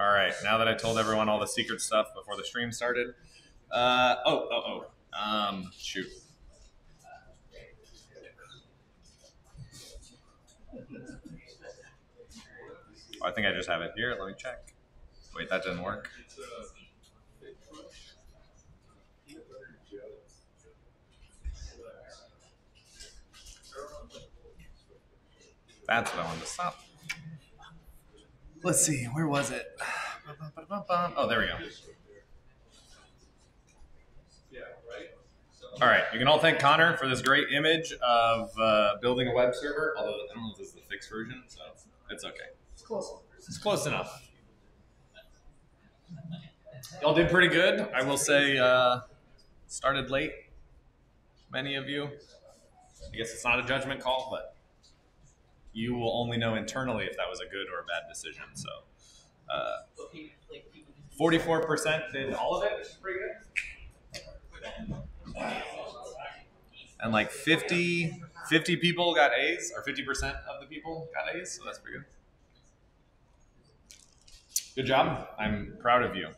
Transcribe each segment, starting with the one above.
All right, now that I told everyone all the secret stuff before the stream started. Uh, oh, oh, oh. Um, shoot. Oh, I think I just have it here. Let me check. Wait, that didn't work. That's what I wanted to stop. Let's see, where was it? Oh, there we go. All right, you can all thank Connor for this great image of uh, building a web server. Although I don't know if this is the fixed version, so it's okay. It's close. It's close enough. Y'all did pretty good. I will say, uh, started late. Many of you. I guess it's not a judgment call, but you will only know internally if that was a good or a bad decision. So, uh, 44% did all of it, which is pretty good. And like 50, 50 people got A's, or 50% of the people got A's, so that's pretty good. Good job. I'm proud of you.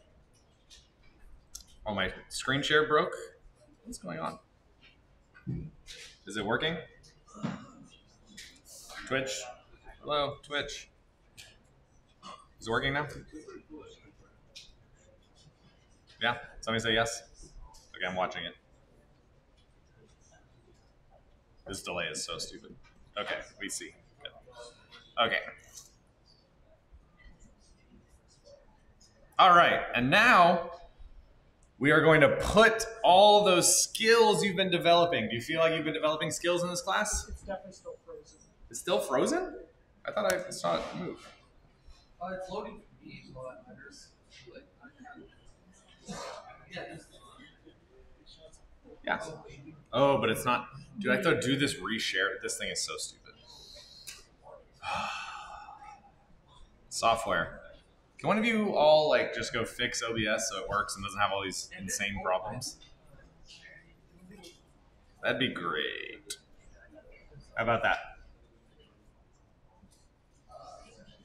Oh, my screen share broke. What's going on? Is it working? Twitch. Hello, Twitch. Is it working now? Yeah? Somebody say yes? Okay, I'm watching it. This delay is so stupid. Okay, we see. Good. Okay. All right, and now we are going to put all those skills you've been developing. Do you feel like you've been developing skills in this class? It's definitely still. It's still frozen? I thought I saw it move. Uh, it's loading for me, all that matters. Like, yeah, Yeah. Oh, but it's not. Dude, I thought do this reshare. This thing is so stupid. Software. Can one of you all like just go fix OBS so it works and doesn't have all these insane problems? That'd be great. How about that?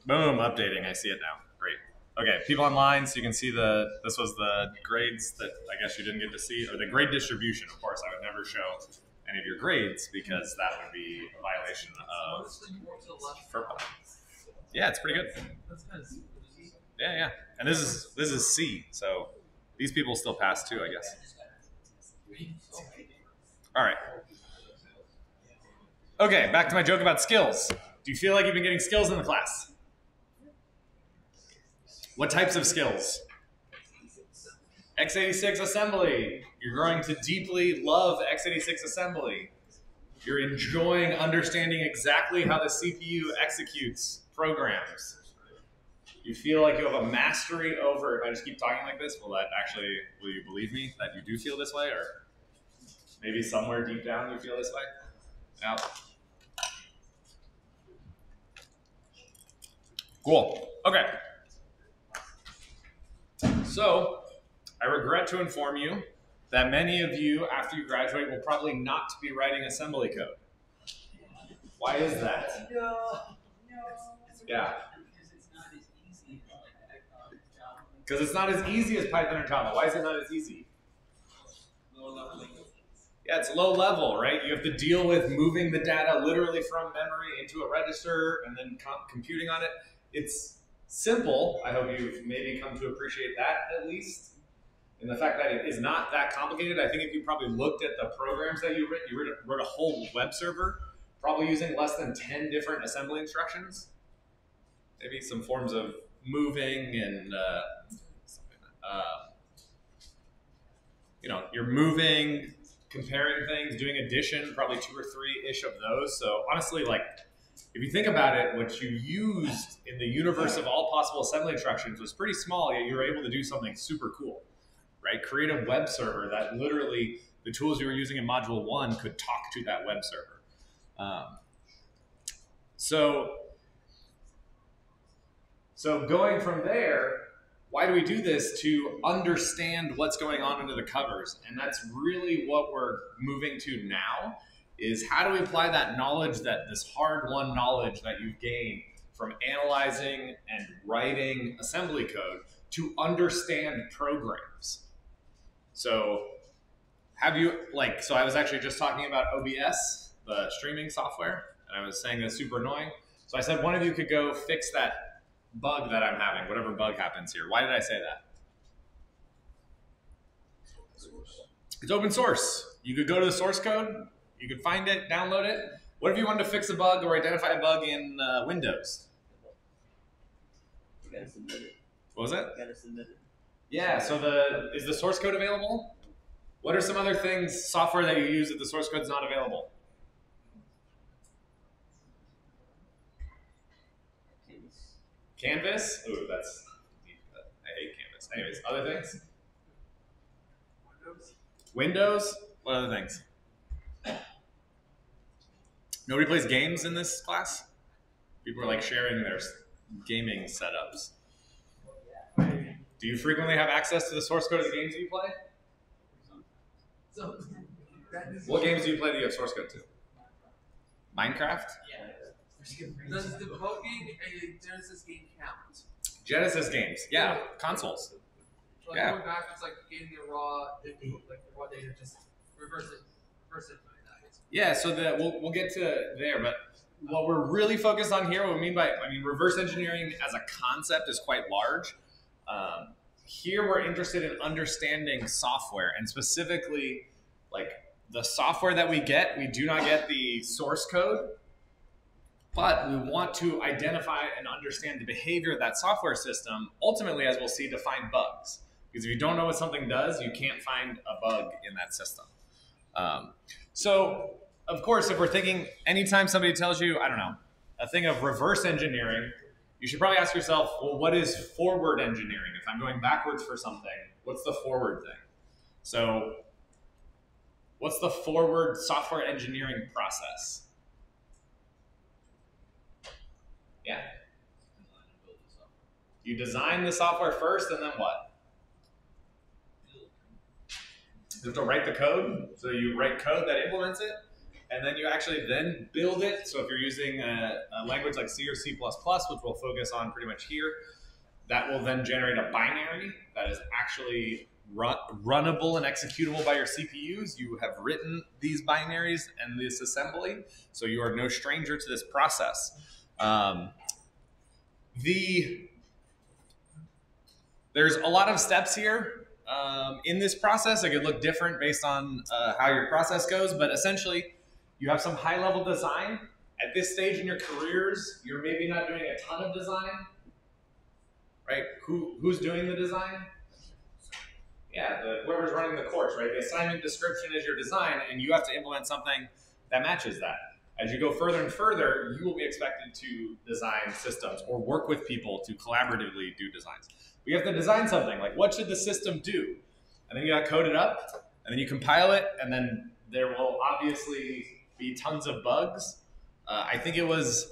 Boom, updating. I see it now. Great. Okay, people online, so you can see the. This was the grades that I guess you didn't get to see, or the grade distribution. Of course, I would never show any of your grades because that would be a violation of. FERPA. Yeah, it's pretty good. Yeah, yeah. And this is this is C, so these people still pass too, I guess. All right. Okay, back to my joke about skills. Do you feel like you've been getting skills in the class? What types of skills? x86 assembly. You're growing to deeply love x86 assembly. You're enjoying understanding exactly how the CPU executes programs. You feel like you have a mastery over. If I just keep talking like this, will that actually? Will you believe me that you do feel this way, or maybe somewhere deep down you feel this way? No. Cool. Okay. So, I regret to inform you that many of you, after you graduate, will probably not be writing assembly code. Why is that? No. No. Yeah. Because it's not as easy as like Java. Because it's not as easy as Python or Java. Why is it not as easy? Lower level languages. Yeah, it's low level, right? You have to deal with moving the data literally from memory into a register and then com- computing on it. It's simple. I hope you've maybe come to appreciate that at least. And the fact that it is not that complicated. I think if you probably looked at the programs that you wrote, you wrote a, wrote a whole web server, probably using less than 10 different assembly instructions. Maybe some forms of moving and, uh, uh, you know, you're moving, comparing things, doing addition, probably two or three ish of those. So honestly, like if you think about it, what you used in the universe of all possible assembly instructions was pretty small, yet you were able to do something super cool, right? Create a web server that literally the tools you were using in module one could talk to that web server. Um, so, so going from there, why do we do this to understand what's going on under the covers and that's really what we're moving to now is how do we apply that knowledge that this hard won knowledge that you've gained from analyzing and writing assembly code to understand programs. So, have you like? So I was actually just talking about OBS, the streaming software, and I was saying it's super annoying. So I said one of you could go fix that bug that I'm having, whatever bug happens here. Why did I say that? It's open source. You could go to the source code, you could find it, download it. What if you wanted to fix a bug or identify a bug in uh, Windows? You gotta submit it. What was it? You gotta submit it. Yeah. So the is the source code available? What are some other things, software that you use that the source code is not available? Canvas. Canvas. Ooh, that's I hate Canvas. Anyways, other things. Windows. Windows. What other things? Nobody plays games in this class. People are like sharing their gaming setups. Do you frequently have access to the source code of the games you play? So that is What games do you play that you have source code to? Minecraft? Does debugging a Genesis game count? Genesis games. Yeah, consoles. Like Yeah. going back, it's like getting the raw, like the raw data, just reverse it, reverse it. Yeah, so the, we'll, we'll get to there, but what we're really focused on here, what we mean by, I mean, reverse engineering as a concept is quite large. Um, here, we're interested in understanding software and specifically, like the software that we get, we do not get the source code, but we want to identify and understand the behavior of that software system, ultimately, as we'll see, to find bugs. Because if you don't know what something does, you can't find a bug in that system. Um, so, of course, if we're thinking, anytime somebody tells you, I don't know, a thing of reverse engineering, you should probably ask yourself, well, what is forward engineering? If I'm going backwards for something, what's the forward thing? So, what's the forward software engineering process? Yeah. You design the software first, and then what? You have to write the code. So you write code that implements it, and then you actually then build it. So if you're using a, a language like C or C++, which we'll focus on pretty much here, that will then generate a binary that is actually run, runnable and executable by your CPUs. You have written these binaries and this assembly, so you are no stranger to this process. Um, the there's a lot of steps here um, in this process. It could look different based on uh, how your process goes, but essentially, you have some high level design. At this stage in your careers, you're maybe not doing a ton of design, right? Who who's doing the design? Yeah, the, whoever's running the course, right? The assignment description is your design, and you have to implement something that matches that. As you go further and further, you will be expected to design systems or work with people to collaboratively do designs. But you have to design something like what should the system do? And then you got to code it up, and then you compile it, and then there will obviously be tons of bugs. Uh, I think it was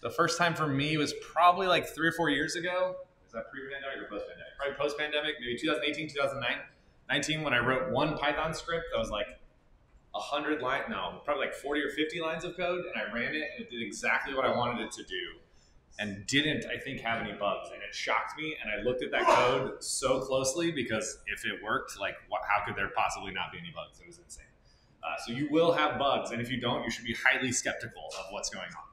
the first time for me was probably like three or four years ago. Is that pre-pandemic or post-pandemic? Probably post-pandemic, maybe 2018, 2009, 19, when I wrote one Python script that was like 100 line, no, probably like 40 or 50 lines of code, and I ran it, and it did exactly what I wanted it to do, and didn't, I think, have any bugs, and it shocked me, and I looked at that code so closely because if it worked, like, what, how could there possibly not be any bugs? It was insane. Uh, so you will have bugs, and if you don't, you should be highly skeptical of what's going on,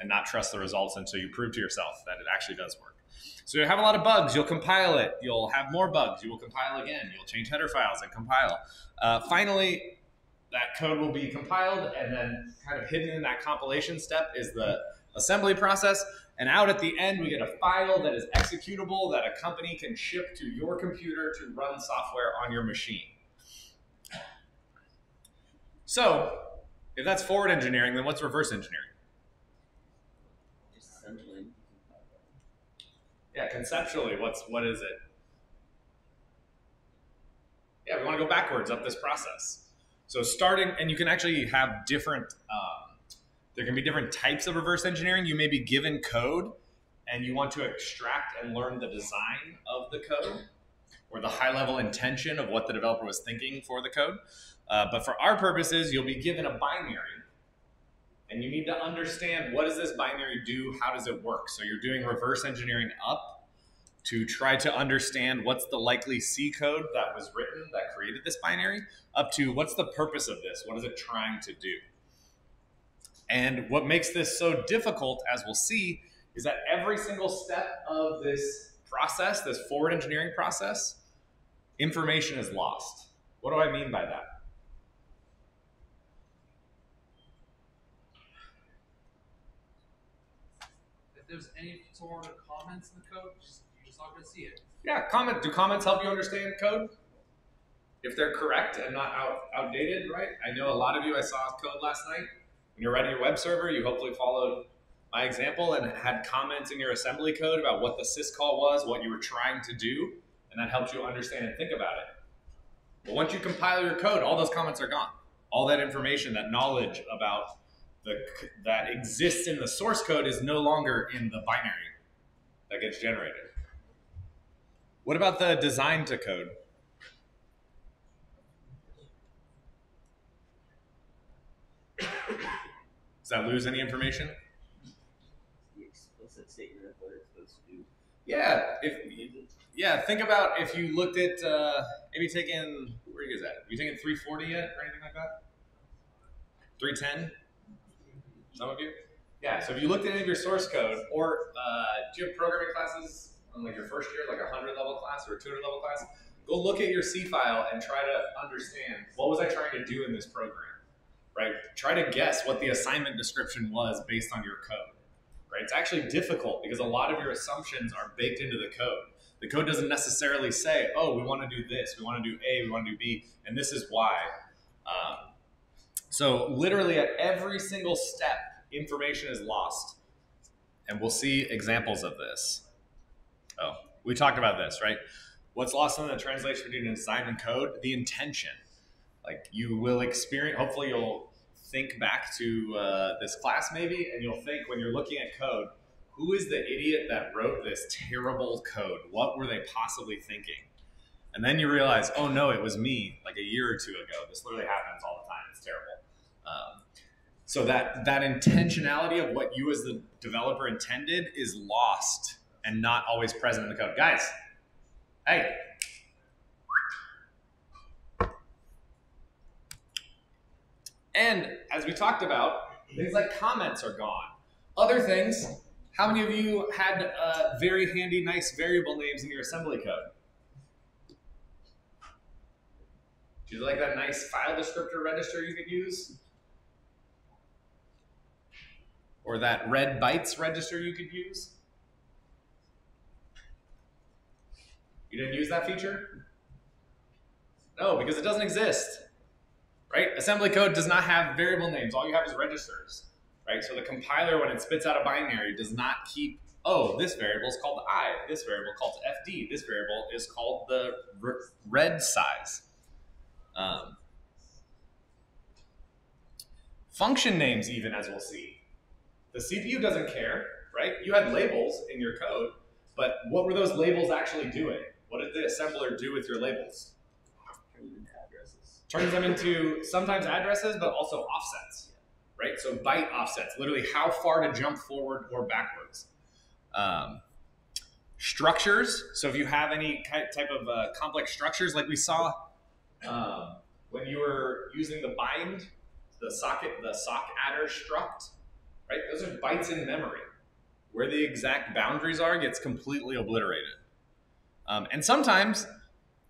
and not trust the results until you prove to yourself that it actually does work. So you have a lot of bugs. You'll compile it. You'll have more bugs. You will compile again. You'll change header files and compile. Uh, finally, that code will be compiled, and then kind of hidden in that compilation step is the assembly process. And out at the end, we get a file that is executable that a company can ship to your computer to run software on your machine. So, if that's forward engineering, then what's reverse engineering? Yeah, conceptually, what's what is it? Yeah, we want to go backwards up this process. So starting, and you can actually have different. Um, there can be different types of reverse engineering. You may be given code, and you want to extract and learn the design of the code, or the high-level intention of what the developer was thinking for the code. Uh, but for our purposes, you'll be given a binary, and you need to understand what does this binary do, how does it work. So you're doing reverse engineering up to try to understand what's the likely C code that was written that created this binary, up to what's the purpose of this, what is it trying to do. And what makes this so difficult, as we'll see, is that every single step of this process, this forward engineering process, information is lost. What do I mean by that? If there's any sort of comments in the code, just you're just not gonna see it. Yeah, comment. Do comments help you understand code? If they're correct and not out, outdated, right? I know a lot of you. I saw code last night. When you're writing your web server, you hopefully followed my example and had comments in your assembly code about what the syscall was, what you were trying to do, and that helped you understand and think about it. But once you compile your code, all those comments are gone. All that information, that knowledge about the that exists in the source code is no longer in the binary that gets generated. What about the design to code? Does that lose any information? The explicit statement of what it's supposed to do. Yeah, if yeah, think about if you looked at uh, maybe taking where are you guys at? you taking 340 yet or anything like that? 310? Some of you? Yeah. So if you looked at any of your source code, or uh, do you have programming classes on like your first year, like a 100 level class or a 200 level class? Go look at your C file and try to understand what was I trying to do in this program, right? Try to guess what the assignment description was based on your code, right? It's actually difficult because a lot of your assumptions are baked into the code. The code doesn't necessarily say, oh, we want to do this, we want to do A, we want to do B, and this is why. Um, so literally at every single step, information is lost. And we'll see examples of this. Oh, we talked about this, right? What's lost in the translation between design and code? The intention. Like you will experience, hopefully you'll think back to uh, this class maybe, and you'll think when you're looking at code, who is the idiot that wrote this terrible code? What were they possibly thinking? And then you realize, oh no, it was me like a year or two ago. This literally happens all the time. It's terrible. Um, so that that intentionality of what you as the developer intended is lost and not always present in the code. Guys, hey. And as we talked about, things like comments are gone. Other things, how many of you had uh, very handy, nice variable names in your assembly code? Do you like that nice file descriptor register you could use? Or that read bytes register you could use? You didn't use that feature? No, because it doesn't exist. Right? Assembly code does not have variable names. All you have is registers. Right? So the compiler, when it spits out a binary, does not keep, oh, this variable is called i, this variable called fd, this variable is called the read size. Um, function names, even as we'll see. The CPU doesn't care, right? You had labels in your code, but what were those labels actually doing? What did the assembler do with your labels? Turn them into addresses. Turns them into sometimes addresses, but also offsets, right? So byte offsets, literally how far to jump forward or backwards. Um, structures. So if you have any type of uh, complex structures, like we saw um, when you were using the bind, the socket, the sock adder struct, right? Those are bytes in memory. Where the exact boundaries are gets completely obliterated. Um, and sometimes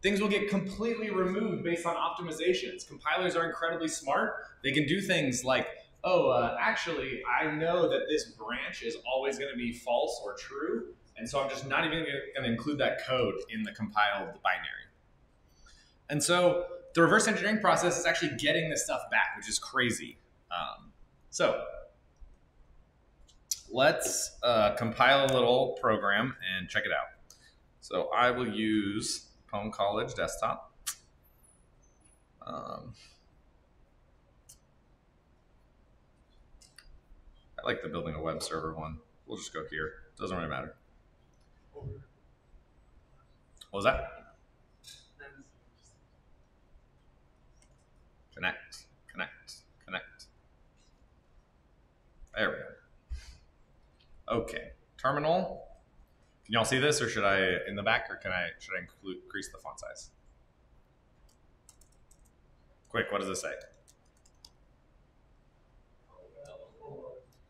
things will get completely removed based on optimizations. Compilers are incredibly smart. They can do things like, oh, uh, actually, I know that this branch is always going to be false or true, and so I'm just not even going to include that code in the compiled binary. And so the reverse engineering process is actually getting this stuff back, which is crazy. Um, so let's uh, compile a little program and check it out. So I will use pwn.college Desktop. Um, I like the building a web server one. We'll just go here. Doesn't really matter. What was that? Connect, connect, connect. There we go. Okay, terminal. Can y'all see this, or should I in the back, or can I should I include, increase the font size? Quick, what does it say?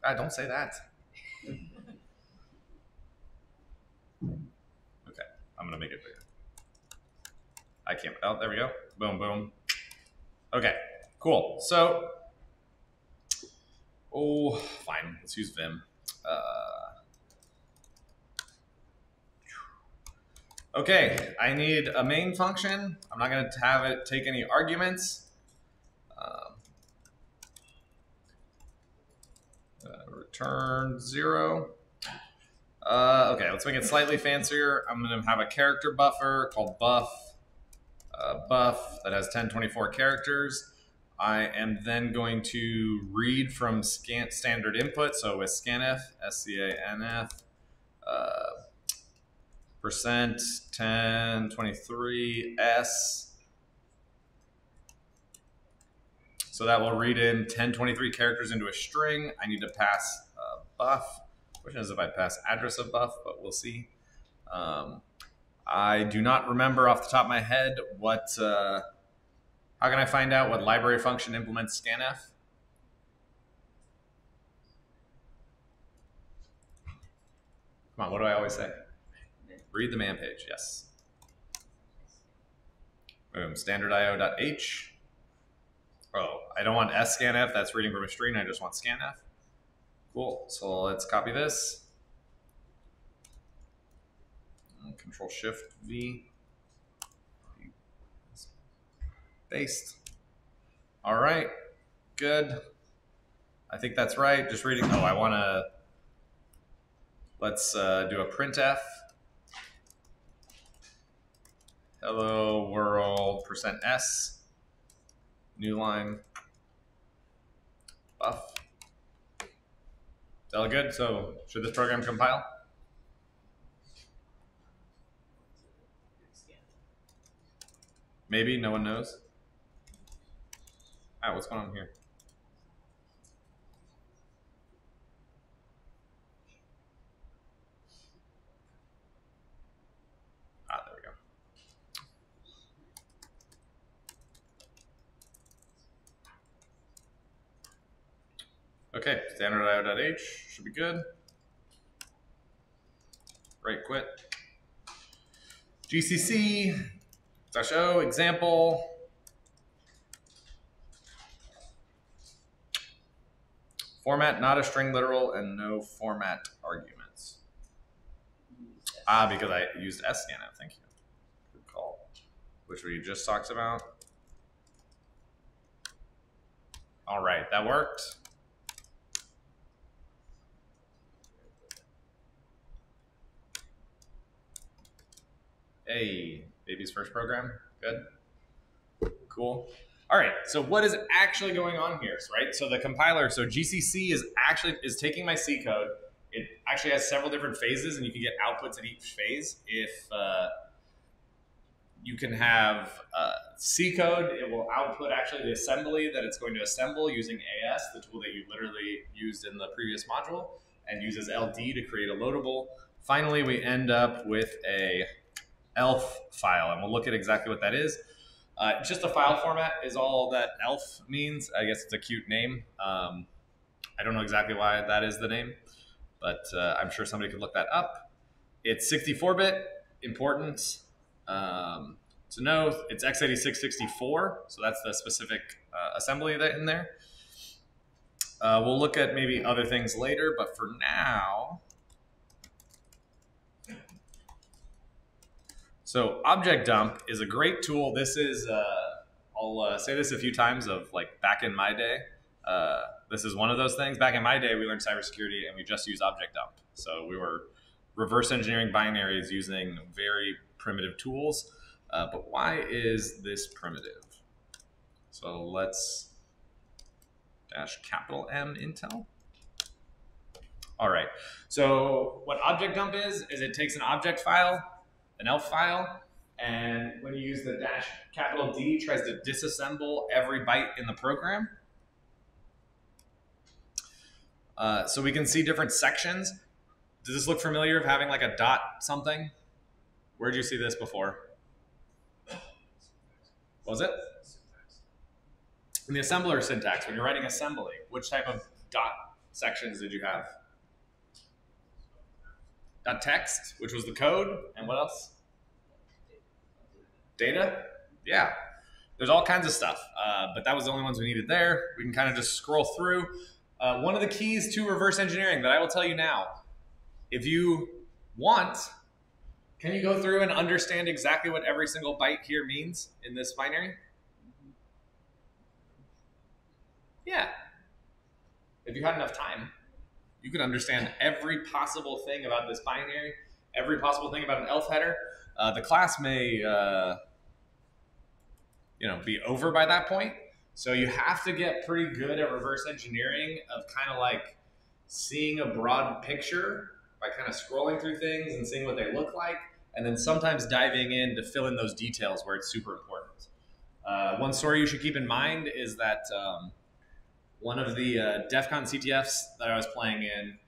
Ah, don't say that. Okay, I'm gonna make it bigger. I can't. Oh, there we go. Boom, boom. Okay, cool. So, oh, fine. Let's use Vim. Uh, okay, I need a main function. I'm not going to have it take any arguments. Um, uh, return zero. Uh, okay, let's make it slightly fancier. I'm going to have a character buffer called buff. Uh, buff that has 1024 characters. I am then going to read from scan standard input. So with scanf, S-C-A-N-F, uh, percent 1023 S. So that will read in 1023 characters into a string. I need to pass uh, buff. Question is if I pass address of buff, but we'll see. Um, I do not remember off the top of my head what. Uh, how can I find out what library function implements scanf? Come on, what do I always say? Read the man page, yes. Boom, standard io.h. Oh, I don't want scanf, that's reading from a string, I just want scanf. Cool, so let's copy this. Control Shift V. Paste. All right, good. I think that's right. Just reading. Oh, I want to. Let's uh, do a printf. Hello world percent s. New line. Buff. That all good? So should this program compile? Maybe no one knows. Ah, what's going on here? Ah, there we go. Okay, standard.io.h should be good. Write quit. GCC, dash O, example. Format not a string literal and no format arguments. Ah, because I used scanf. Thank you. Good call. Which we just talked about. All right, that worked. Hey, baby's first program. Good. Cool. All right, so what is actually going on here, right? So the compiler, so GCC is actually is taking my C code. It actually has several different phases, and you can get outputs at each phase. If uh, you can have uh, C code, it will output actually the assembly that it's going to assemble using AS, the tool that you literally used in the previous module, and uses LD to create a loadable. Finally, we end up with a ELF file, and we'll look at exactly what that is. Uh, just a file format is all that ELF means. I guess it's a cute name. Um, I don't know exactly why that is the name, but uh, I'm sure somebody could look that up. It's 64-bit, important um, to know. It's x86-64, so that's the specific uh, assembly that in there. Uh, we'll look at maybe other things later, but for now, So object dump is a great tool. This is, uh, I'll uh, say this a few times of like back in my day. Uh, this is one of those things. Back in my day, we learned cybersecurity and we just used object dump. So we were reverse engineering binaries using very primitive tools. Uh, but why is this primitive? So let's dash capital M Intel. All right. So what object dump is, is it takes an object file an ELF file, and when you use the dash capital D, tries to disassemble every byte in the program. Uh, so we can see different sections. Does this look familiar of having like a dot something? Where'd you see this before? Was it? In the assembler syntax, when you're writing assembly, which type of dot sections did you have? Text, which was the code, and what else? Data? Yeah. There's all kinds of stuff, uh, but that was the only ones we needed there. We can kind of just scroll through. Uh, one of the keys to reverse engineering that I will tell you now, if you want, can you go through and understand exactly what every single byte here means in this binary? Yeah. If you had enough time, you could understand every possible thing about this binary, every possible thing about an elf header. Uh, the class may, uh, you know, be over by that point. So you have to get pretty good at reverse engineering of kind of like seeing a broad picture by kind of scrolling through things and seeing what they look like, and then sometimes diving in to fill in those details where it's super important. Uh, one story you should keep in mind is that um, one of the uh, DEF CON CTFs that I was playing in,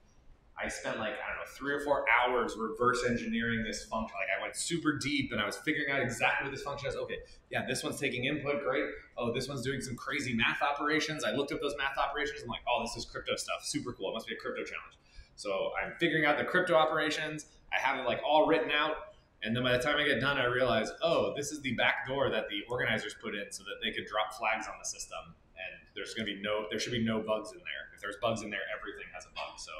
I spent like, I don't know, three or four hours reverse engineering this function. Like I went super deep and I was figuring out exactly what this function is. Okay, yeah, this one's taking input, great. Oh, this one's doing some crazy math operations. I looked up those math operations. I'm like, oh, this is crypto stuff. Super cool. It must be a crypto challenge. So I'm figuring out the crypto operations. I have it like all written out. And then by the time I get done, I realize, oh, this is the back door that the organizers put in so that they could drop flags on the system. There's going to be no, there should be no bugs in there. If there's bugs in there, everything has a bug. So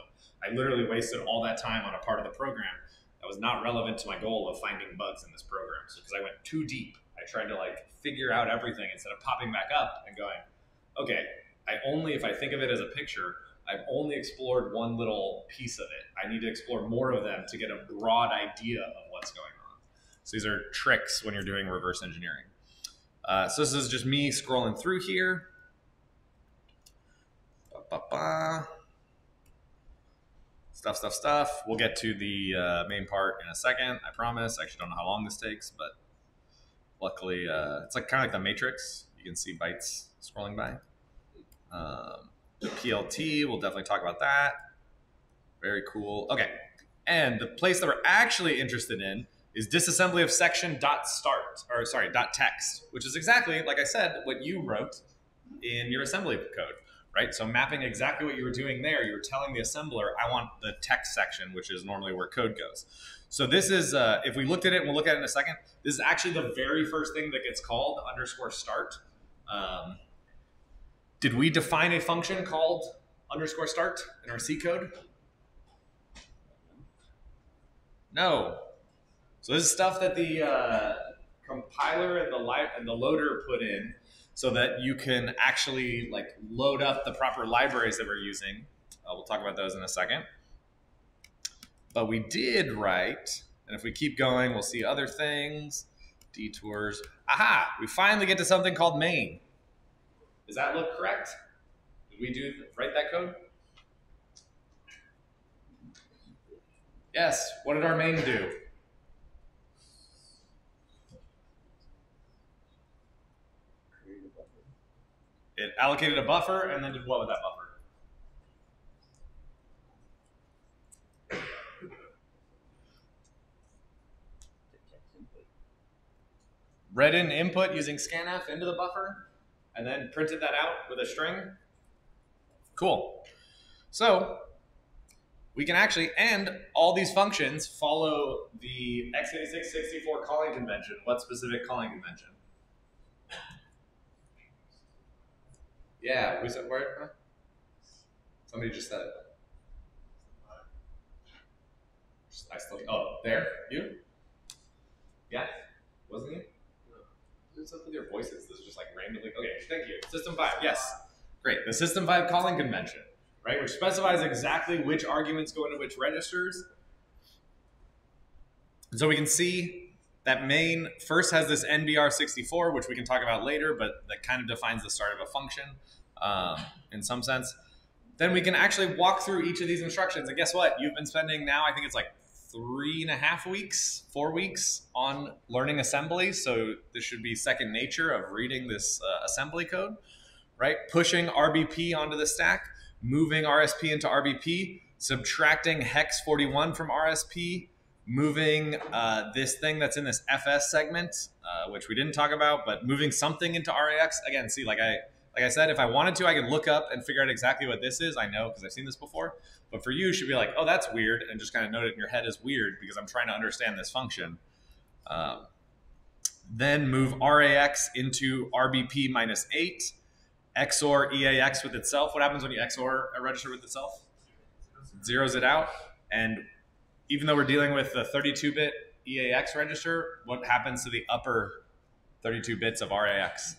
I literally wasted all that time on a part of the program that was not relevant to my goal of finding bugs in this program. So because I went too deep, I tried to like figure out everything instead of popping back up and going, okay, I only, if I think of it as a picture, I've only explored one little piece of it. I need to explore more of them to get a broad idea of what's going on. So these are tricks when you're doing reverse engineering. Uh, so this is just me scrolling through here. Ba, ba. Stuff, stuff, stuff. We'll get to the uh, main part in a second. I promise. I actually don't know how long this takes, but luckily, uh, it's like kind of like the Matrix. You can see bytes scrolling by. Um, PLT, we'll definitely talk about that. Very cool. Okay, and the place that we're actually interested in is disassembly of section dot start or sorry dot text, which is exactly like I said what you wrote in your assembly code, right? So mapping exactly what you were doing there, you were telling the assembler, I want the text section, which is normally where code goes. So this is, uh, if we looked at it, we'll look at it in a second, this is actually the very first thing that gets called underscore start. Um, did we define a function called underscore start in our C code? No. So this is stuff that the uh, compiler and the and the loader put in so that you can actually like load up the proper libraries that we're using. Uh, we'll talk about those in a second. But we did write, and if we keep going, we'll see other things, detours. Aha! We finally get to something called main. Does that look correct? Did we do write that code? Yes. What did our main do? Create a buffer. It allocated a buffer and then did what with that buffer? Read in input using scanf into the buffer and then printed that out with a string. Cool. So we can actually, and all these functions follow the x86-64 calling convention. What specific calling convention? Yeah, we said where? huh? Somebody just said it. I still, oh, there, you? Yeah, wasn't you? What's up with your voices? This is just like randomly. Okay, thank you. System five, yes, great. The System five calling convention, right, which specifies exactly which arguments go into which registers. And so we can see that main first has this ENDBR64, which we can talk about later, but that kind of defines the start of a function um, in some sense. Then we can actually walk through each of these instructions. And guess what? You've been spending now, I think it's like three and a half weeks, four weeks on learning assembly. So this should be second nature of reading this uh, assembly code, right? Pushing RBP onto the stack. moving RSP into RBP, subtracting hex 41 from RSP, moving uh, this thing that's in this FS segment, uh, which we didn't talk about, but moving something into RAX. Again, see, like I like I said, if I wanted to, I could look up and figure out exactly what this is. I know because I've seen this before. But for you, you should be like, oh, that's weird, and just kind of note it in your head as weird because I'm trying to understand this function. Um, then move RAX into RBP minus 8, XOR EAX with itself. What happens when you XOR a register with itself? Zeroes it out. And even though we're dealing with the 32-bit EAX register, what happens to the upper 32 bits of RAX?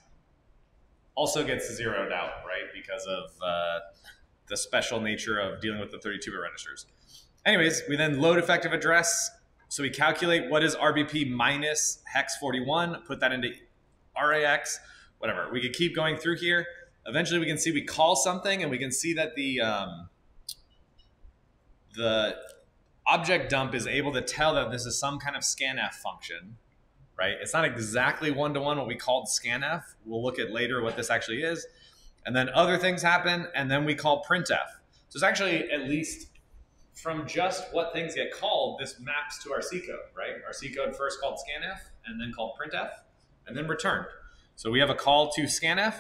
Also gets zeroed out, right? Because of uh, the special nature of dealing with the 32-bit registers. Anyways, we then load effective address so we calculate what is RBP minus hex 41, put that into RAX, whatever. We could keep going through here. Eventually we can see we call something and we can see that the, um, the object dump is able to tell that this is some kind of scanf function, right? It's not exactly one-to-one -one what we called scanf. We'll look at later what this actually is. And then other things happen, and then we call printf. So it's actually at least from just what things get called, this maps to our C code, right? Our C code first called scanf, and then called printf, and then returned. So we have a call to scanf,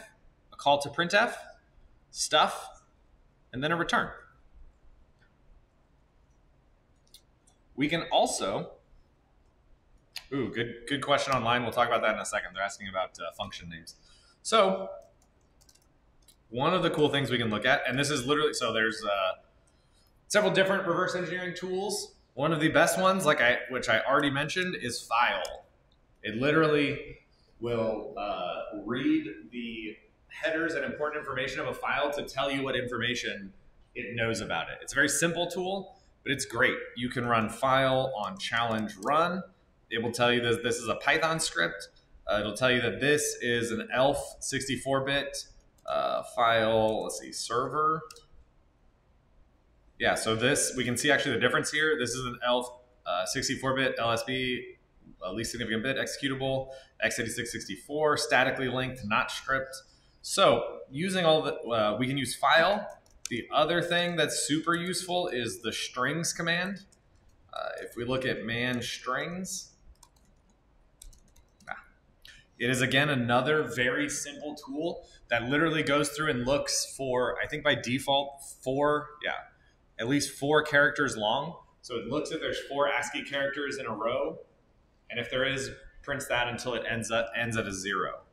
a call to printf, stuff, and then a return. We can also, ooh, good, good question online. We'll talk about that in a second. They're asking about uh, function names. So one of the cool things we can look at, and this is literally, so there's uh, several different reverse engineering tools. One of the best ones, like I, which I already mentioned, is File. It literally will uh, read the headers and important information of a file to tell you what information it knows about it. It's a very simple tool, but it's great. You can run file on challenge run. It will tell you that this is a Python script. Uh, it'll tell you that this is an ELF 64-bit uh, file, let's see, server. Yeah, so this, we can see actually the difference here. This is an ELF 64-bit uh, LSB, uh, least significant bit executable, x86-64, statically linked, not stripped. So using all the, uh, we can use file. The other thing that's super useful is the strings command. Uh, if we look at man strings, it is again another very simple tool that literally goes through and looks for, I think by default, four, yeah, at least four characters long. So it looks if there's four ASCII characters in a row, and if there is, prints that until it ends up ends at a zero.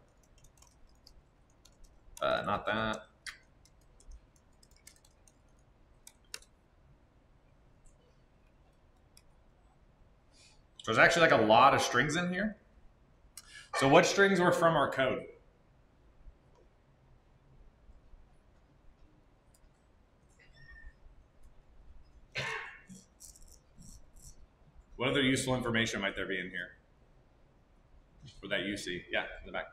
Uh, not that. So there's actually like a lot of strings in here. So what strings were from our code? What other useful information might there be in here? For that you see? Yeah, in the back.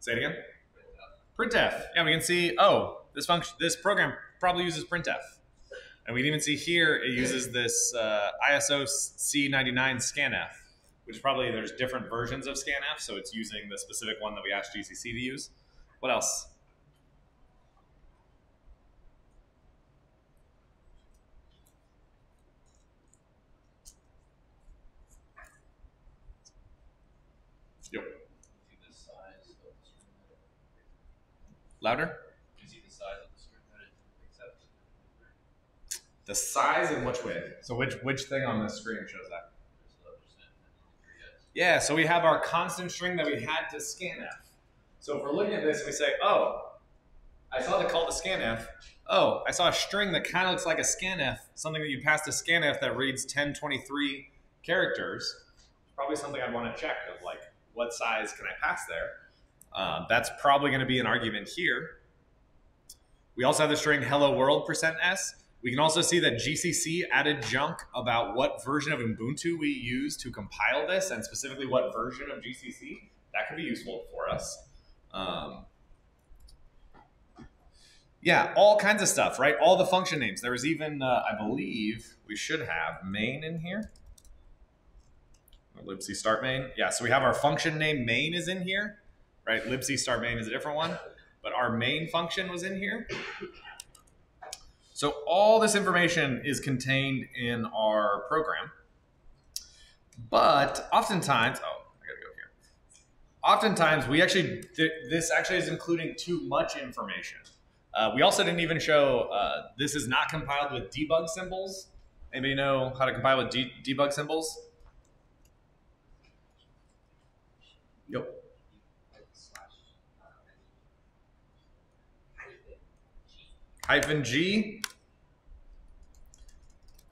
Say it again. Printf. Yeah, we can see, oh, this function, this program probably uses printf. And we can even see here it uses this uh, ISO C99 scanf, which probably there's different versions of scanf, so it's using the specific one that we asked GCC to use. What else? Louder? You see the size of the string that it accepts? The size in which way? So which which thing on the screen shows that? Yeah, so we have our constant string that we had to scanf. So if we're looking at this, we say, oh, I saw the call to scanf. Oh, I saw a string that kind of looks like a scanf, something that you pass to scanf that reads 1023 characters. Probably something I'd want to check of like, what size can I pass there? Uh, that's probably going to be an argument here. We also have the string hello world percent %s. We can also see that GCC added junk about what version of Ubuntu we use to compile this, and specifically what version of GCC. That could be useful for us. Um, yeah, all kinds of stuff, right? All the function names. There was even, uh, I believe, we should have main in here. libc start main. Yeah, so we have our function name main is in here right? libc start main is a different one. but our main function was in here. So all this information is contained in our program. But oftentimes, oh, I gotta go here. Oftentimes, we actually, th- this actually is including too much information. Uh, we also didn't even show uh, this is not compiled with debug symbols. Anybody know how to compile with de- debug symbols? Yep. Hyphen G.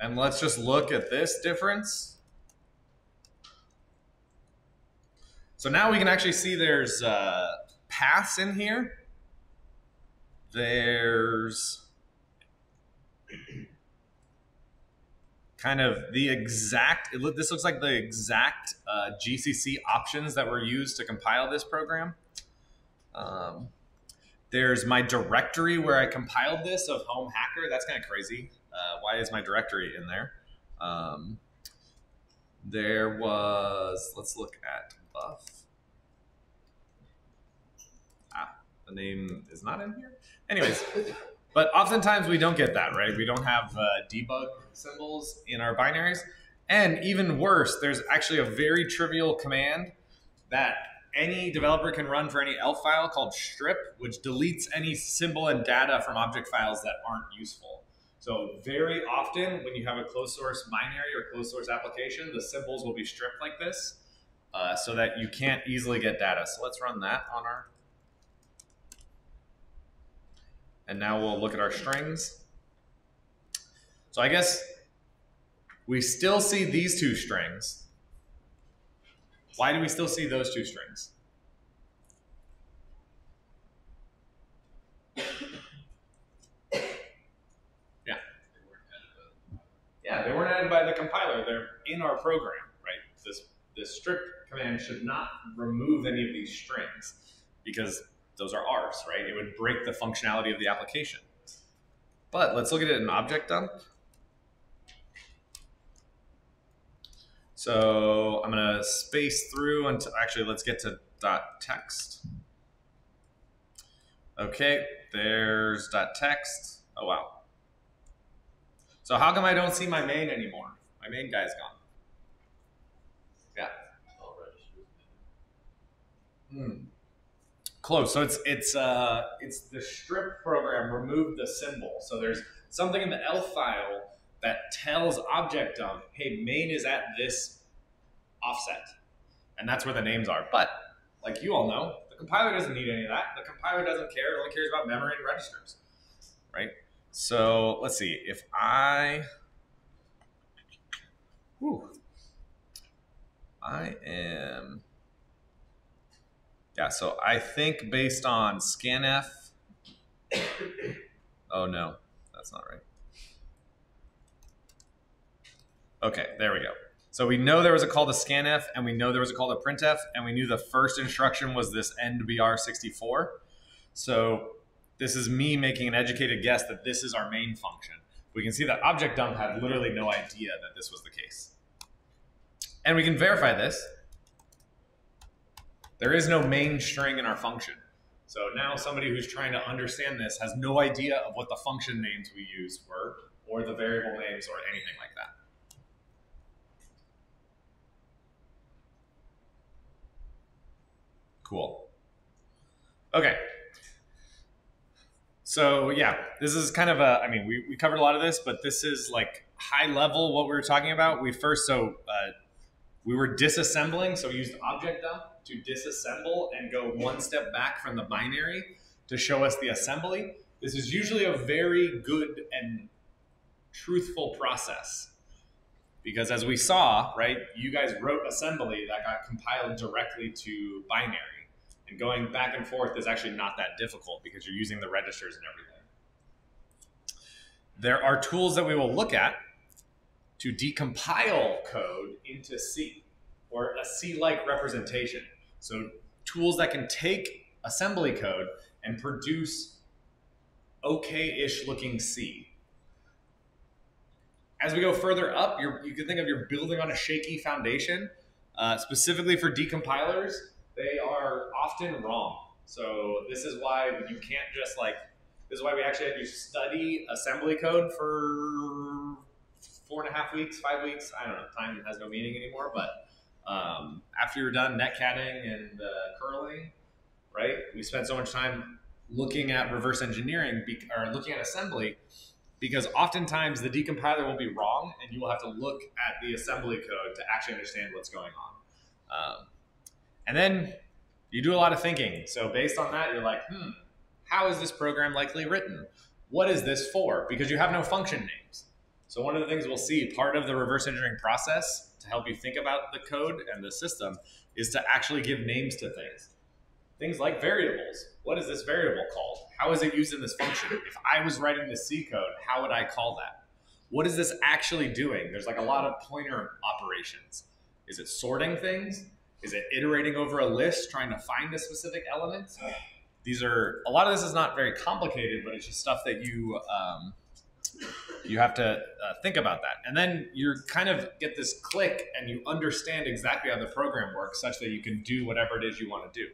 And let's just look at this difference. So now we can actually see there's uh, paths in here. There's kind of the exact, look, this looks like the exact uh, GCC options that were used to compile this program. Um, there's my directory where I compiled this of home hacker. That's kind of crazy. Uh, why is my directory in there? Um, there was, let's look at buff. Ah, the name is not in here. Anyways, but oftentimes we don't get that, right? We don't have uh, debug symbols in our binaries. And even worse, there's actually a very trivial command that any developer can run for any ELF file called strip, which deletes any symbol and data from object files that aren't useful. So very often when you have a closed source binary or closed source application, the symbols will be stripped like this uh, so that you can't easily get data. So let's run that on our, and now we'll look at our strings. So I guess we still see these two strings. Why do we still see those two strings? Yeah. Yeah, they weren't added by the compiler. They're in our program, right? This this strip command should not remove any of these strings because those are ours, right? It would break the functionality of the application. But let's look at it in object dump. So I'm gonna space through until actually let's get to dot text. Okay, there's dot text. Oh wow. So how come I don't see my main anymore? My main guy's gone. Yeah. Hmm. Close. So it's it's uh it's the strip program removed the symbol. So there's something in the ELF file that tells object dump, hey, main is at this offset. And that's where the names are. But like you all know, the compiler doesn't need any of that. The compiler doesn't care, it only cares about memory and registers. Right? So let's see. If I whew, I am yeah, so I think based on scanf. oh no, that's not right. Okay, there we go. So we know there was a call to scanf, and we know there was a call to printf, and we knew the first instruction was this endbr64. So this is me making an educated guess that this is our main function. We can see that object dump had literally no idea that this was the case. And we can verify this. There is no main string in our function. So now somebody who's trying to understand this has no idea of what the function names we use were, or the variable names, or anything like that. Cool. Okay. So yeah, this is kind of a, I mean, we, we covered a lot of this, but this is like high level what we were talking about. We first, so uh, we were disassembling, so we used object dump to disassemble and go one step back from the binary to show us the assembly. This is usually a very good and truthful process because as we saw, right, you guys wrote assembly that got compiled directly to binary. And going back and forth is actually not that difficult because you're using the registers and everything. There are tools that we will look at to decompile code into C or a C-like representation. So tools that can take assembly code and produce okay-ish looking C. As we go further up, you can think of you're building on a shaky foundation. Uh, specifically for decompilers, they are often wrong. So this is why you can't just like. This is why we actually had to study assembly code for four and a half weeks, five weeks. I don't know. Time has no meaning anymore. But um, after you're done netcatting and uh, curling, right? We spent so much time looking at reverse engineering or looking at assembly because oftentimes the decompiler will be wrong and you will have to look at the assembly code to actually understand what's going on. Um, and then you do a lot of thinking. So based on that, you're like, hmm, how is this program likely written? What is this for? Because you have no function names. So one of the things we'll see, part of the reverse engineering process to help you think about the code and the system is to actually give names to things. Things like variables. What is this variable called? How is it used in this function? If I was writing the C code, how would I call that? What is this actually doing? There's like a lot of pointer operations. Is it sorting things? Is it iterating over a list, trying to find a specific element? These are a lot of this is not very complicated, but it's just stuff that you um, you have to uh, think about that, and then you kind of get this click, and you understand exactly how the program works, such that you can do whatever it is you want to do.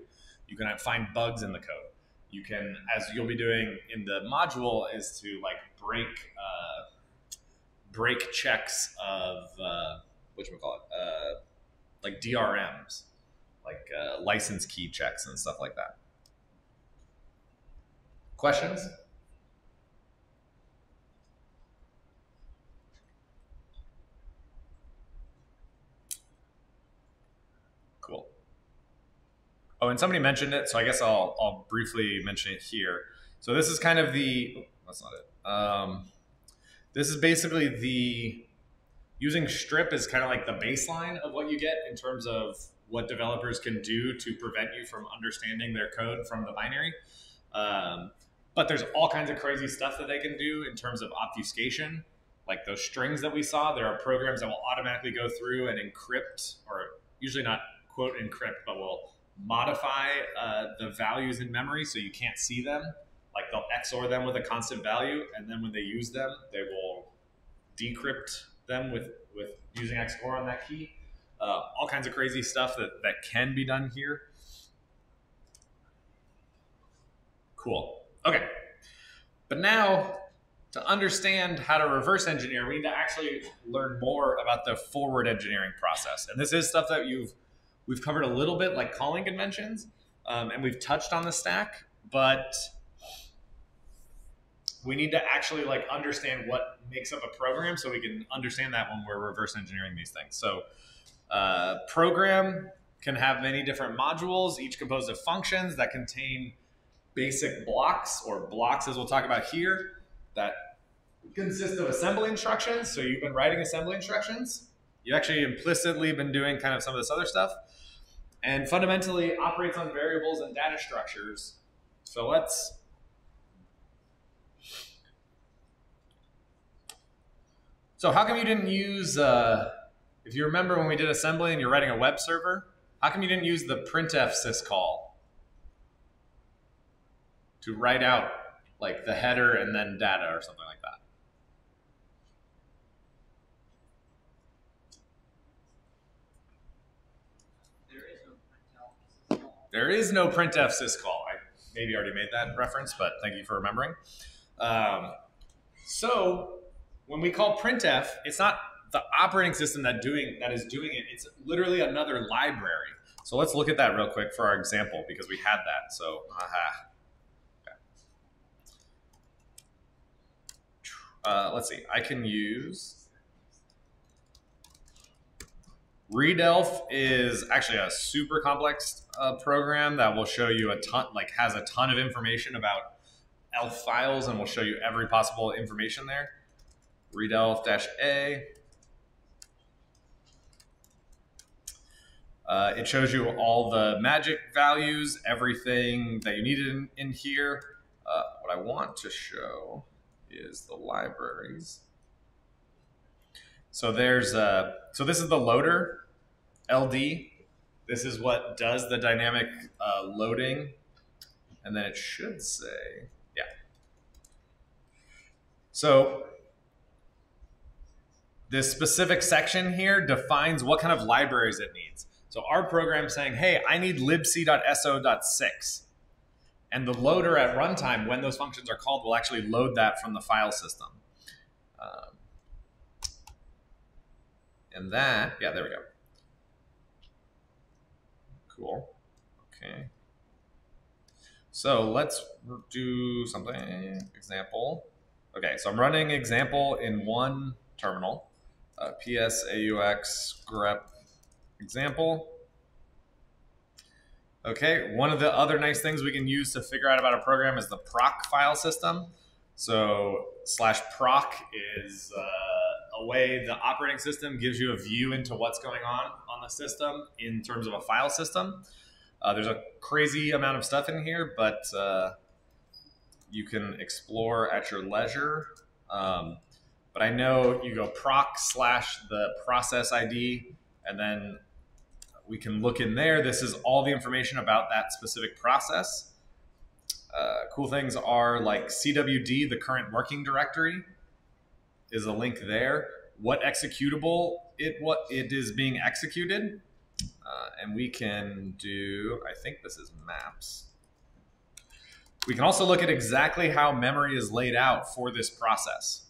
You can find bugs in the code. You can, as you'll be doing in the module, is to like break uh, break checks of uh, what you call it, uh, like DRMs, like uh, license key checks and stuff like that. Questions? Cool. Oh, and somebody mentioned it, so I guess I'll, I'll briefly mention it here. So this is kind of the, oh, that's not it. Um, this is basically the, using strip is kind of like the baseline of what you get in terms of what developers can do to prevent you from understanding their code from the binary. Um, but there's all kinds of crazy stuff that they can do in terms of obfuscation. Like those strings that we saw, there are programs that will automatically go through and encrypt, or usually not quote encrypt, but will modify uh, the values in memory so you can't see them. Like they'll XOR them with a constant value, and then when they use them, they will decrypt them with, with using XOR on that key. Uh, all kinds of crazy stuff that, that can be done here. Cool. Okay. But now, to understand how to reverse engineer, we need to actually learn more about the forward engineering process. And this is stuff that you've we've covered a little bit, like calling conventions, um, and we've touched on the stack, but we need to actually like understand what makes up a program so we can understand that when we're reverse engineering these things. So, uh, program can have many different modules, each composed of functions that contain basic blocks or blocks as we'll talk about here that consist of assembly instructions. So you've been writing assembly instructions. You've actually implicitly been doing kind of some of this other stuff and fundamentally operates on variables and data structures. So let's So how come you didn't use, uh, if you remember when we did assembly and you're writing a web server, how come you didn't use the printf syscall to write out like the header and then data or something like that? There is no printf. There is no printf syscall. I maybe already made that reference, but thank you for remembering. Um, so when we call printf, it's not the operating system that doing that is doing it. It's literally another library. So let's look at that real quick for our example because we had that. So, aha. Uh, let's see. I can use readelf is actually a super complex uh, program that will show you a ton, like has a ton of information about elf files and will show you every possible information there. Readelf-a. Uh, it shows you all the magic values, everything that you needed in, in here. Uh, what I want to show is the libraries. So there's uh, so this is the loader LD. This is what does the dynamic uh, loading, and then it should say yeah. So this specific section here defines what kind of libraries it needs. So our program saying, hey, I need libc.so.6. and the loader at runtime, when those functions are called, will actually load that from the file system. Um, and that, yeah, there we go. Cool. Okay. So let's do something. Example. Okay, so I'm running example in one terminal. Uh, PSAUX grep example. Okay, one of the other nice things we can use to figure out about a program is the proc file system. So slash proc is uh, a way the operating system gives you a view into what's going on on the system in terms of a file system. Uh, there's a crazy amount of stuff in here, but uh, you can explore at your leisure. Um, but I know you go proc slash the process ID, and then we can look in there. This is all the information about that specific process. Uh, cool things are like CWD, the current working directory, is a link there. What executable it what it is being executed, uh, and we can do. I think this is maps. We can also look at exactly how memory is laid out for this process.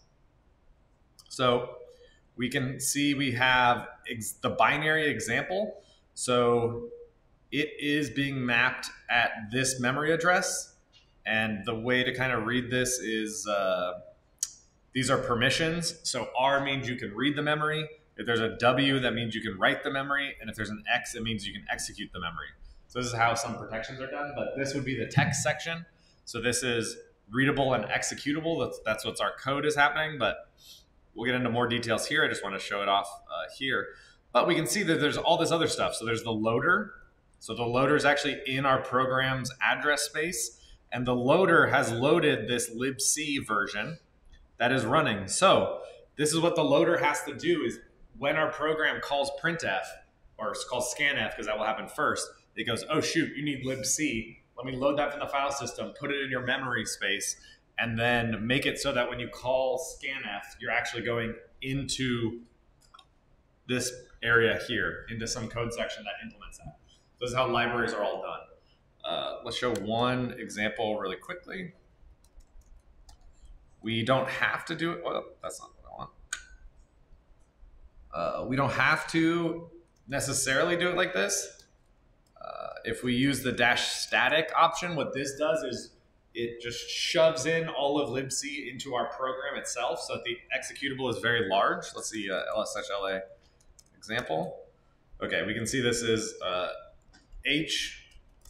So we can see we have the binary example. So it is being mapped at this memory address. And the way to kind of read this is uh, these are permissions. So R means you can read the memory. If there's a W, that means you can write the memory. And if there's an X, it means you can execute the memory. So this is how some protections are done. But this would be the text section. So this is readable and executable. That's, that's what's our code is happening. But we'll get into more details here. I just want to show it off uh, here. But we can see that there's all this other stuff. So there's the loader. So the loader is actually in our program's address space. And the loader has loaded this libc version that is running. So this is what the loader has to do is when our program calls printf or calls scanf because that will happen first, it goes, oh shoot, you need libc. Let me load that from the file system, put it in your memory space, and then make it so that when you call scanf, you're actually going into this area here, into some code section that implements that. This is how libraries are all done. Uh, let's show one example really quickly. We don't have to do it. Well, that's not what I want. Uh, we don't have to necessarily do it like this. Uh, if we use the dash static option, what this does is it just shoves in all of libc into our program itself so that the executable is very large. Let's see uh, LSHLA example. Okay, we can see this is uh, H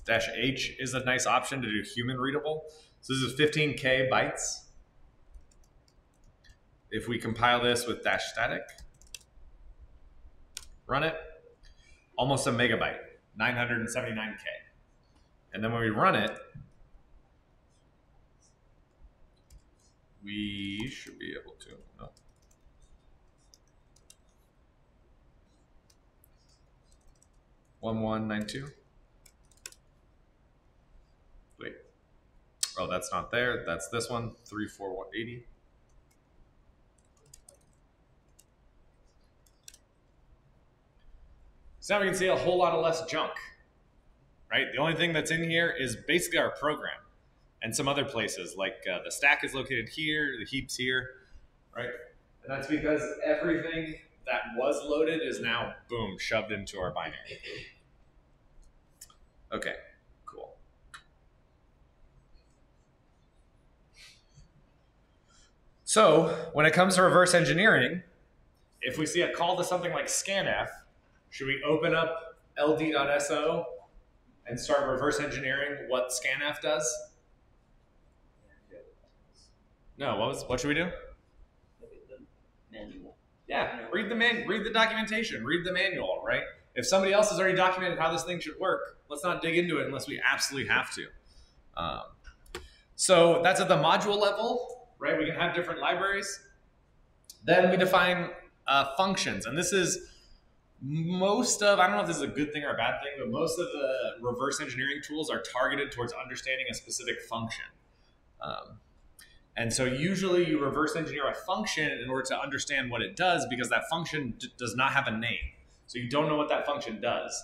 dash H is a nice option to do human readable. So this is 15K bytes. If we compile this with dash static, run it, almost a megabyte, 979K. And then when we run it, we should be able to. No. One one nine two. Wait. Oh, that's not there. That's this one. Three four one eighty. So now we can see a whole lot of less junk, right? The only thing that's in here is basically our program and some other places like uh, the stack is located here, the heaps here, right? And that's because everything that was loaded is now, boom, shoved into our binary. Okay, cool. So when it comes to reverse engineering, if we see a call to something like scanf, should we open up ld.so and start reverse engineering what scanf does? No, what was what should we do? Manual. Yeah, read the man, read the documentation, read the manual, right? If somebody else has already documented how this thing should work, let's not dig into it unless we absolutely have to. Um, so that's at the module level, right? We can have different libraries. Then we define uh, functions, and this is most of, I don't know if this is a good thing or a bad thing, but most of the reverse engineering tools are targeted towards understanding a specific function. Um, and so usually you reverse engineer a function in order to understand what it does because that function does not have a name. So you don't know what that function does.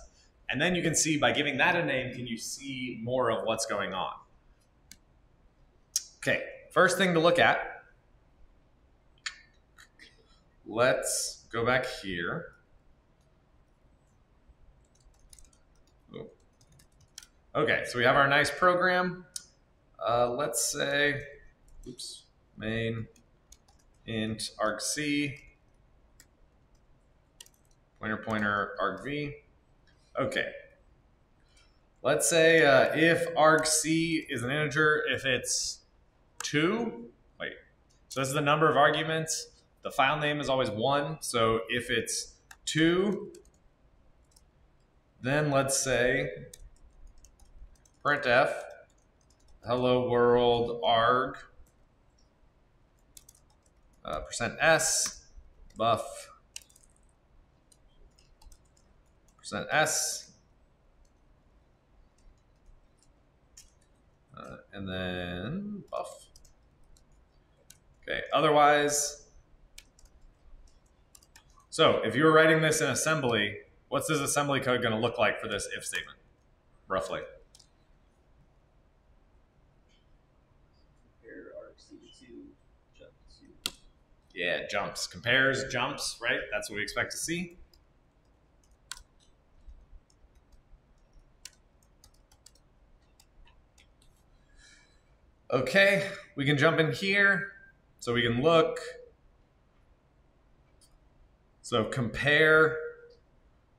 And then you can see by giving that a name, can you see more of what's going on? Okay, first thing to look at. Let's go back here. Okay, so we have our nice program. Uh, let's say, oops, main int argc pointer pointer argv. Okay. Let's say uh, if argc is an integer, if it's two, wait, so this is the number of arguments. The file name is always one. So if it's two, then let's say printf hello world arg uh, percent s buff. Percent s. Uh, and then buff. Okay otherwise. So if you were writing this in assembly what's this assembly code going to look like for this if statement roughly Compare argc to jump to. Yeah, jumps. Compares, jumps, right? That's what we expect to see. Okay, we can jump in here. So we can look. So compare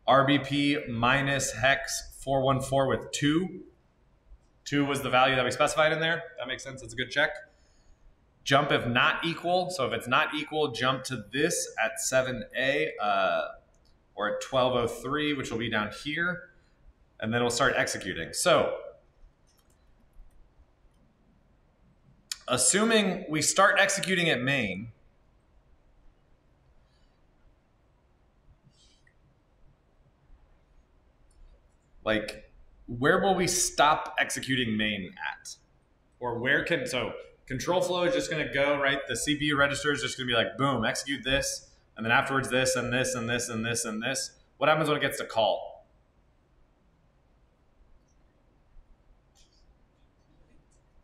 RBP minus hex 414 with 2. 2 was the value that we specified in there. That makes sense. It's a good check jump if not equal. So if it's not equal, jump to this at 7a uh, or at 1203, which will be down here. And then we'll start executing. So assuming we start executing at main, like where will we stop executing main at? Or where can, so Control flow is just going to go, right? The CPU register is just going to be like, boom, execute this, and then afterwards this, and this, and this, and this, and this. What happens when it gets to call?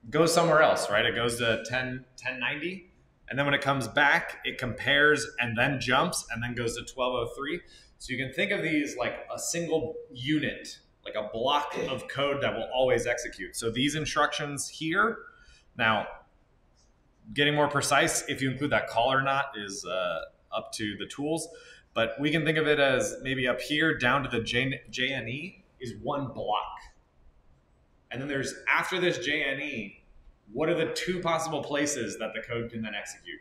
Goes somewhere else, right? It goes to 10, 1090. And then when it comes back, it compares and then jumps and then goes to 1203. So you can think of these like a single unit, like a block of code that will always execute. So these instructions here, now getting more precise, if you include that call or not, is uh, up to the tools. But we can think of it as maybe up here down to the J- JNE is one block. And then there's after this JNE, what are the two possible places that the code can then execute?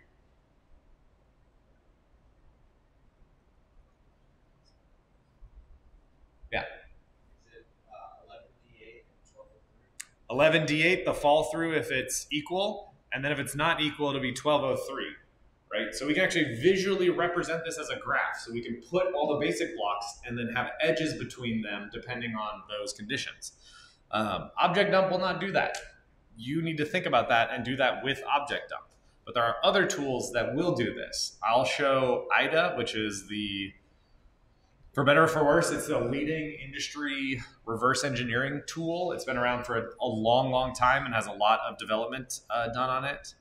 Yeah. Is it uh, 11 D8 and 12 11d8 the fall through if it's equal and then if it's not equal it'll be 1203 right? So we can actually visually represent this as a graph. So we can put all the basic blocks and then have edges between them depending on those conditions. Um, object dump will not do that. You need to think about that and do that with object dump. But there are other tools that will do this. I'll show ida which is the for better or for worse, it's a leading industry reverse engineering tool. It's been around for a, a long, long time and has a lot of development uh, done on it.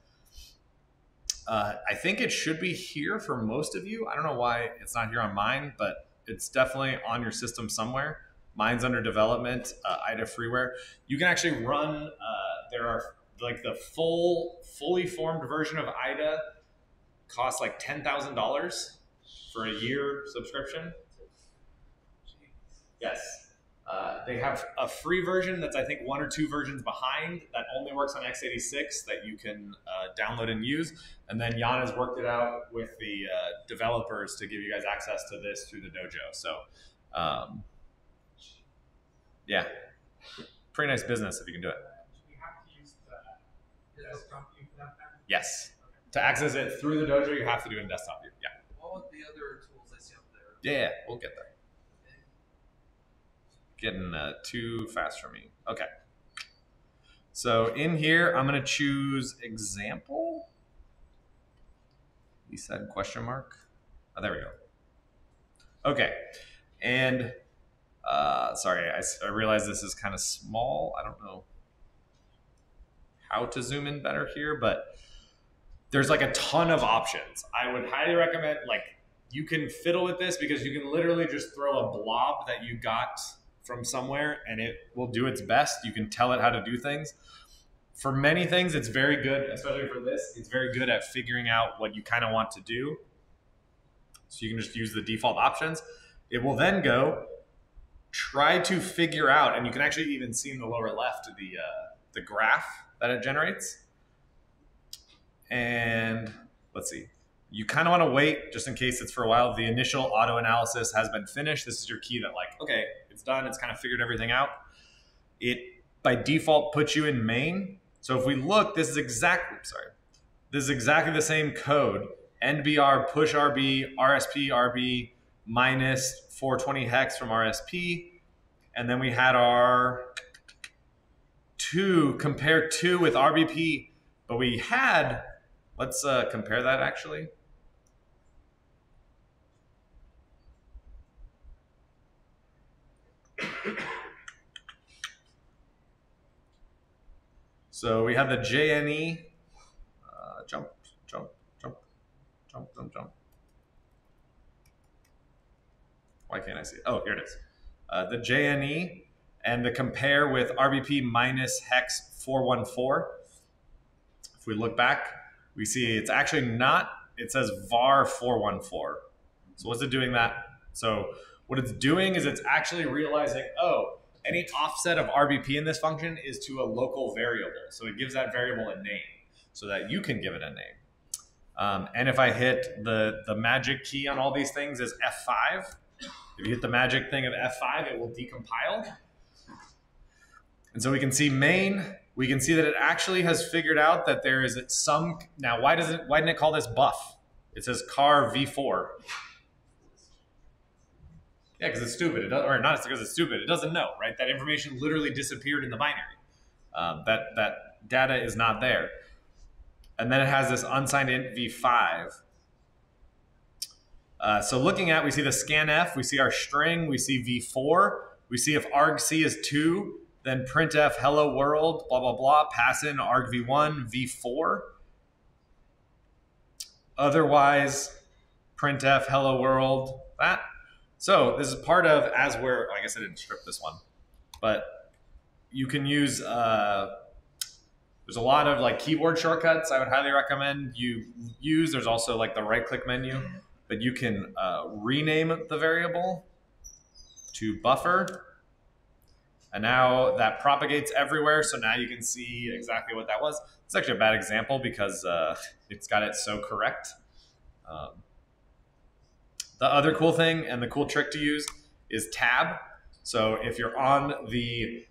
Uh, I think it should be here for most of you. I don't know why it's not here on mine, but it's definitely on your system somewhere. Mine's under development, uh, IDA freeware. You can actually run, uh, there are like the full, fully formed version of IDA costs like $10,000 for a year subscription. Yes. Uh, they have a free version that's, I think, one or two versions behind that only works on x86 that you can uh, download and use. And then Yan has worked it out with the uh, developers to give you guys access to this through the dojo. So, um, yeah, pretty nice business if you can do it. We have to use the, the desktop view for that. then? Yes. To access it through the dojo, you have to do it in desktop view. Yeah. What would the other tools I see up there? Yeah, we'll get there. Getting uh, too fast for me. Okay. So in here, I'm going to choose example. He said question mark. Oh, there we go. Okay. And uh, sorry, I realize this is kind of small. I don't know how to zoom in better here, but there's like a ton of options. I would highly recommend like you can fiddle with this because you can literally just throw a blob that you got from somewhere and it will do its best. You can tell it how to do things. For many things, it's very good, especially for this, it's very good at figuring out what you kind of want to do. So you can just use the default options. It will then go try to figure out, and you can actually even see in the lower left the uh, the graph that it generates. And let's see, you kind of want to wait just in case it's for a while. The initial auto analysis has been finished. This is your key that like, okay, it's done. It's kind of figured everything out. It by default puts you in main. So if we look, this is exactly sorry, this is exactly the same code. NBR push RB RSP RB minus 420 hex from RSP, and then we had our two compare two with RBP, but we had let's uh, compare that actually. So we have the JNE, uh, jump, jump, jump, jump, jump, jump. Why can't I see it? Oh, here it is. Uh, the JNE and the compare with RBP minus hex 414. If we look back, we see it's actually not, it says var 414. So what's it doing that? So what it's doing is it's actually realizing, oh, any offset of RBP in this function is to a local variable. So it gives that variable a name so that you can give it a name. Um, and if I hit the, the magic key on all these things is F5, if you hit the magic thing of F5, it will decompile. And so we can see main, we can see that it actually has figured out that there is some, now why does it, why didn't it call this buff? It says car V4. Yeah, because it's stupid. It does, or not because it's stupid. It doesn't know, right? That information literally disappeared in the binary. Um, that that data is not there. And then it has this unsigned int v5. Uh, so looking at, we see the scanf, we see our string, we see v4, we see if argc is 2, then printf hello world, blah, blah, blah, pass in argv1, v4. Otherwise, printf hello world, that. So this is part of as where I guess I didn't strip this one, but you can use. Uh, there's a lot of like keyboard shortcuts I would highly recommend you use. There's also like the right click menu, but you can uh, rename the variable to buffer. And now that propagates everywhere. So now you can see exactly what that was. It's actually a bad example because uh, it's got it so correct. Um, the other cool thing and the cool trick to use is tab. So if you're on the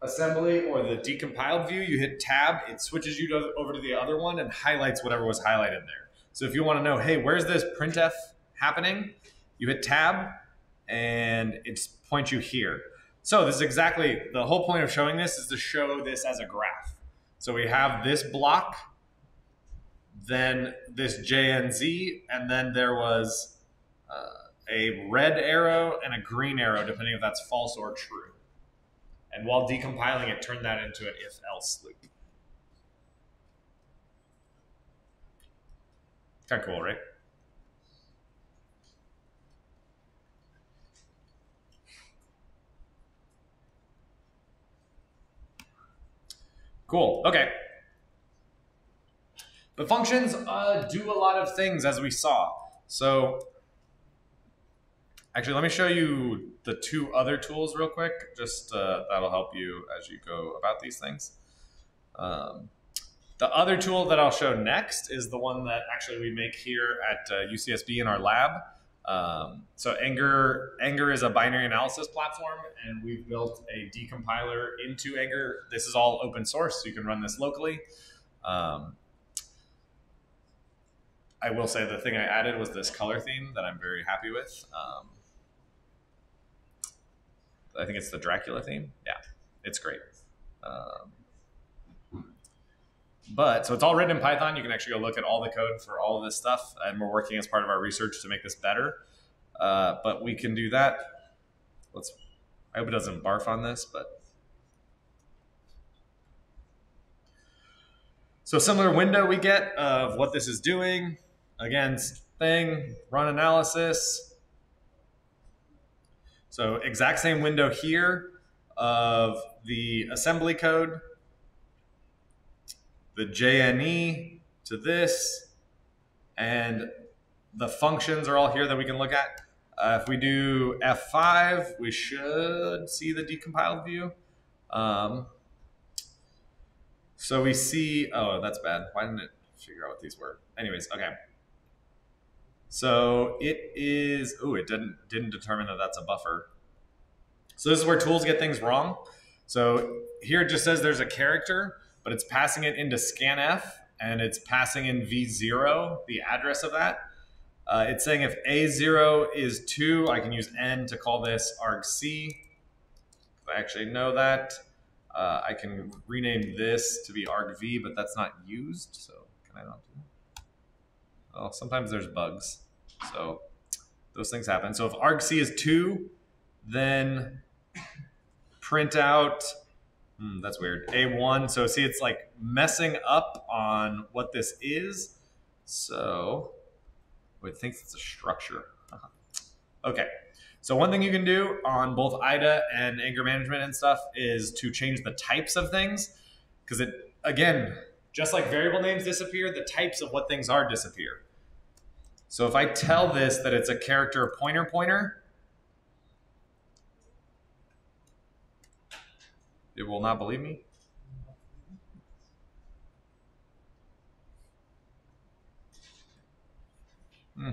assembly or the decompiled view, you hit tab, it switches you to, over to the other one and highlights whatever was highlighted there. So if you want to know, hey, where's this printf happening? You hit tab and it points you here. So this is exactly, the whole point of showing this is to show this as a graph. So we have this block, then this JNZ, and then there was a red arrow and a green arrow, depending if that's false or true. And while decompiling, it turned that into an if else loop. Kind of cool, right? Cool. Okay. But functions uh, do a lot of things, as we saw. So Actually, let me show you the two other tools real quick. Just uh, that'll help you as you go about these things. Um, the other tool that I'll show next is the one that actually we make here at uh, UCSB in our lab. Um, so angr, angr is a binary analysis platform, and we've built a decompiler into angr. This is all open source, so you can run this locally. Um, I will say the thing I added was this color theme that I'm very happy with. Um, I think it's the Dracula theme. Yeah, it's great. Um, but so it's all written in Python. You can actually go look at all the code for all of this stuff, and we're working as part of our research to make this better. Uh, but we can do that. Let's. I hope it doesn't barf on this, but So similar window we get of what this is doing. Again, thing, run analysis. So exact same window here of the assembly code, the JNE to this, and the functions are all here that we can look at. Uh, if we do F5, we should see the decompiled view. Um, so we see, oh, that's bad. Why didn't it figure out what these were? Anyways, okay. So it is, oh, it didn't, didn't determine that that's a buffer. So this is where tools get things wrong. So here it just says there's a character, but it's passing it into scanf and it's passing in v0, the address of that. Uh, it's saying if a0 is 2, I can use n to call this argc. I actually know that. Uh, I can rename this to be argv, but that's not used, so can I not do that? Well, sometimes there's bugs, so those things happen. So if argc is 2, then print out, hmm, that's weird, a1. So see, it's like messing up on what this is. So it thinks it's a structure. Uh-huh. Okay. So one thing you can do on both IDA and angr management and stuff is to change the types of things because it again, just like variable names disappear, the types of what things are disappear. So if I tell this that it's a character pointer pointer, it will not believe me. Hmm.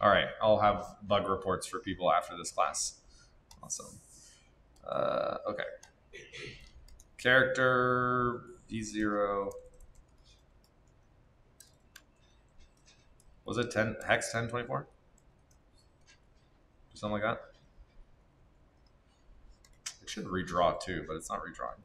All right, I'll have bug reports for people after this class. Awesome. Uh, okay. Character v0. Was it 10 hex 1024? Something like that. It should redraw too, but it's not redrawing.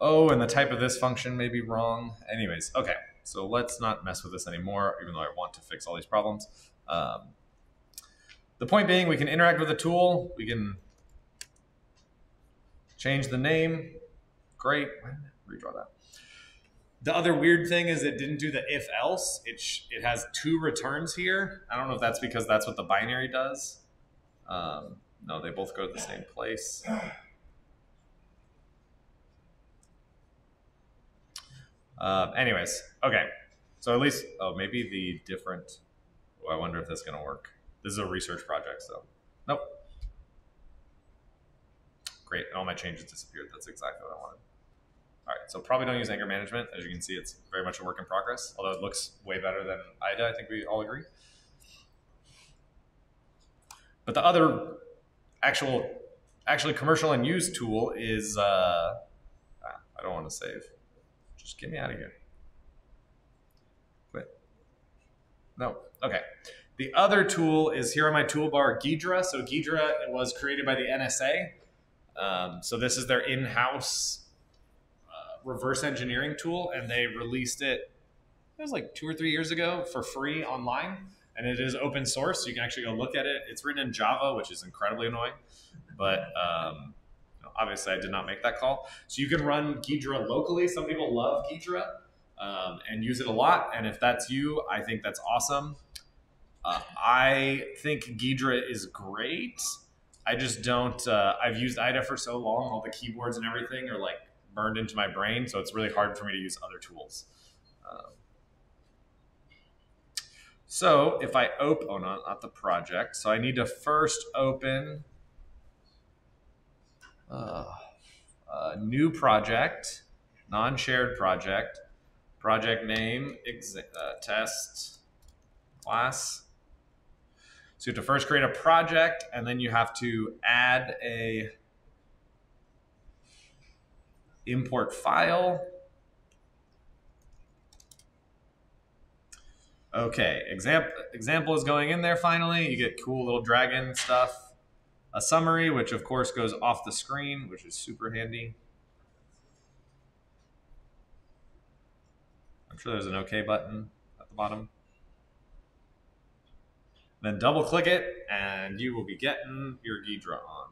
Oh, and the type of this function may be wrong. Anyways, okay. So let's not mess with this anymore, even though I want to fix all these problems. Um, the point being, we can interact with the tool. We can change the name. Great. Redraw that. The other weird thing is it didn't do the if else. It, it has two returns here. I don't know if that's because that's what the binary does. Um, no, they both go to the same place. Uh, anyways, okay. So at least, oh, maybe the different. Oh, I wonder if that's going to work. This is a research project, so nope. Great, all my changes disappeared. That's exactly what I wanted. All right, so probably don't use angr management. As you can see, it's very much a work in progress, although it looks way better than IDA. I think we all agree. But the other actual, actually commercial and used tool is, uh, ah, I don't want to save. Just get me out of here. Quit. No. Okay. The other tool is here on my toolbar, Ghidra. So Ghidra was created by the NSA. Um, so this is their in-house reverse engineering tool, and they released it. It was like two or three years ago for free online, and it is open source. So you can actually go look at it. It's written in Java, which is incredibly annoying, but um, obviously I did not make that call. So you can run Ghidra locally. Some people love Ghidra um, and use it a lot. And if that's you, I think that's awesome. Uh, I think Ghidra is great. I just don't. Uh, I've used IDA for so long, all the keyboards and everything are like burned into my brain, so it's really hard for me to use other tools. Um, so if I open, oh no, not the project. So I need to first open uh, uh, new project, non-shared project, project name, uh, test, class. So you have to first create a project, and then you have to add a import file. Okay, example example is going in there finally. You get cool little dragon stuff a summary, which of course goes off the screen, which is super handy. I'm sure there's an OK button at the bottom. Then double click it and you will be getting your Ghidra on.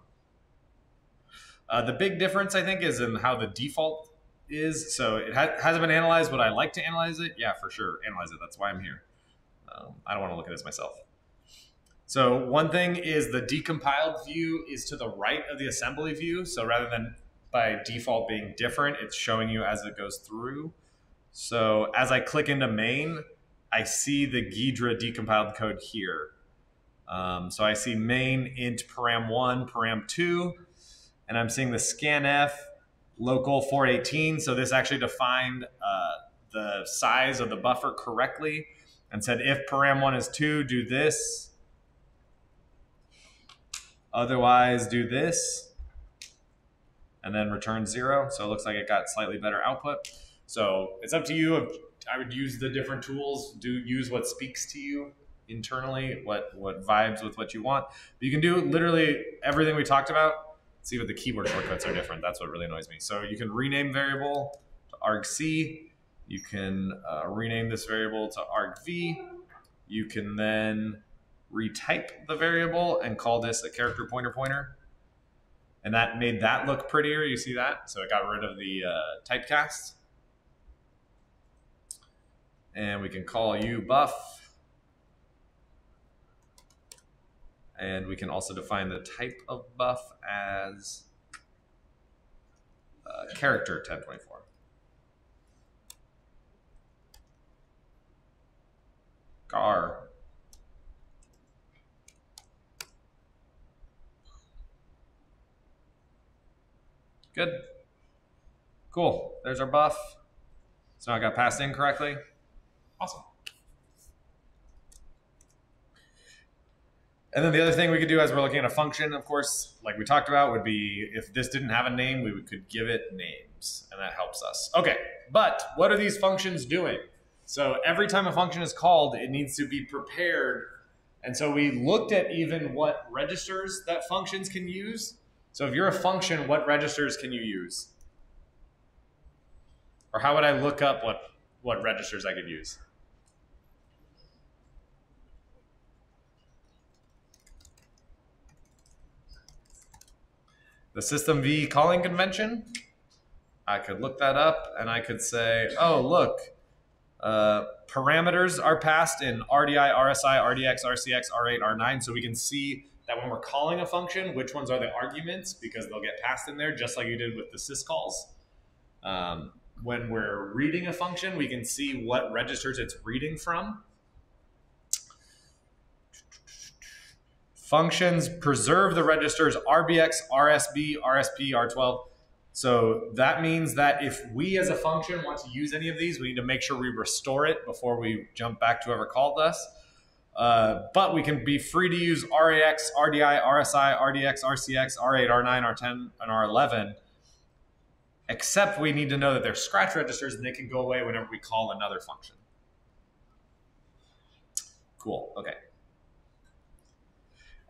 Uh, the big difference, I think, is in how the default is. So it ha- hasn't been analyzed. Would I like to analyze it? Yeah, for sure. Analyze it. That's why I'm here. Um, I don't want to look at this myself. So one thing is the decompiled view is to the right of the assembly view. So rather than by default being different, it's showing you as it goes through. So as I click into main, I see the Ghidra decompiled code here. Um, so I see main int param one, param two, and I'm seeing the scanf local 418. So this actually defined uh, the size of the buffer correctly and said if param one is two, do this. Otherwise, do this. And then return zero. So it looks like it got slightly better output. So it's up to you. I would use the different tools. Do use what speaks to you internally, what what vibes with what you want. But you can do literally everything we talked about. See what the keyboard shortcuts are different. That's what really annoys me. So you can rename variable to argc. You can uh, rename this variable to argv. You can then retype the variable and call this a character pointer pointer. And that made that look prettier. You see that? So it got rid of the uh, typecast. And we can call you buff. And we can also define the type of buff as uh, character 1024. Gar. Good. Cool. There's our buff. So I got passed in correctly. Awesome. And then the other thing we could do as we're looking at a function, of course, like we talked about, would be if this didn't have a name, we could give it names, and that helps us. Okay, but what are these functions doing? So every time a function is called, it needs to be prepared. And so we looked at even what registers that functions can use. So if you're a function, what registers can you use? Or how would I look up what, what registers I could use? The system V calling convention. I could look that up and I could say, oh, look, uh, parameters are passed in RDI, RSI, RDX, RCX, R8, R9. So we can see that when we're calling a function, which ones are the arguments because they'll get passed in there just like you did with the syscalls. Um, when we're reading a function, we can see what registers it's reading from. Functions preserve the registers RBX, RBP, RSP, R12. So that means that if we as a function want to use any of these, we need to make sure we restore it before we jump back to whoever called us. Uh, but we can be free to use RAX, RDI, RSI, RDX, RCX, R8, R9, R10, and R11 except we need to know that they're scratch registers and they can go away whenever we call another function. Cool, okay.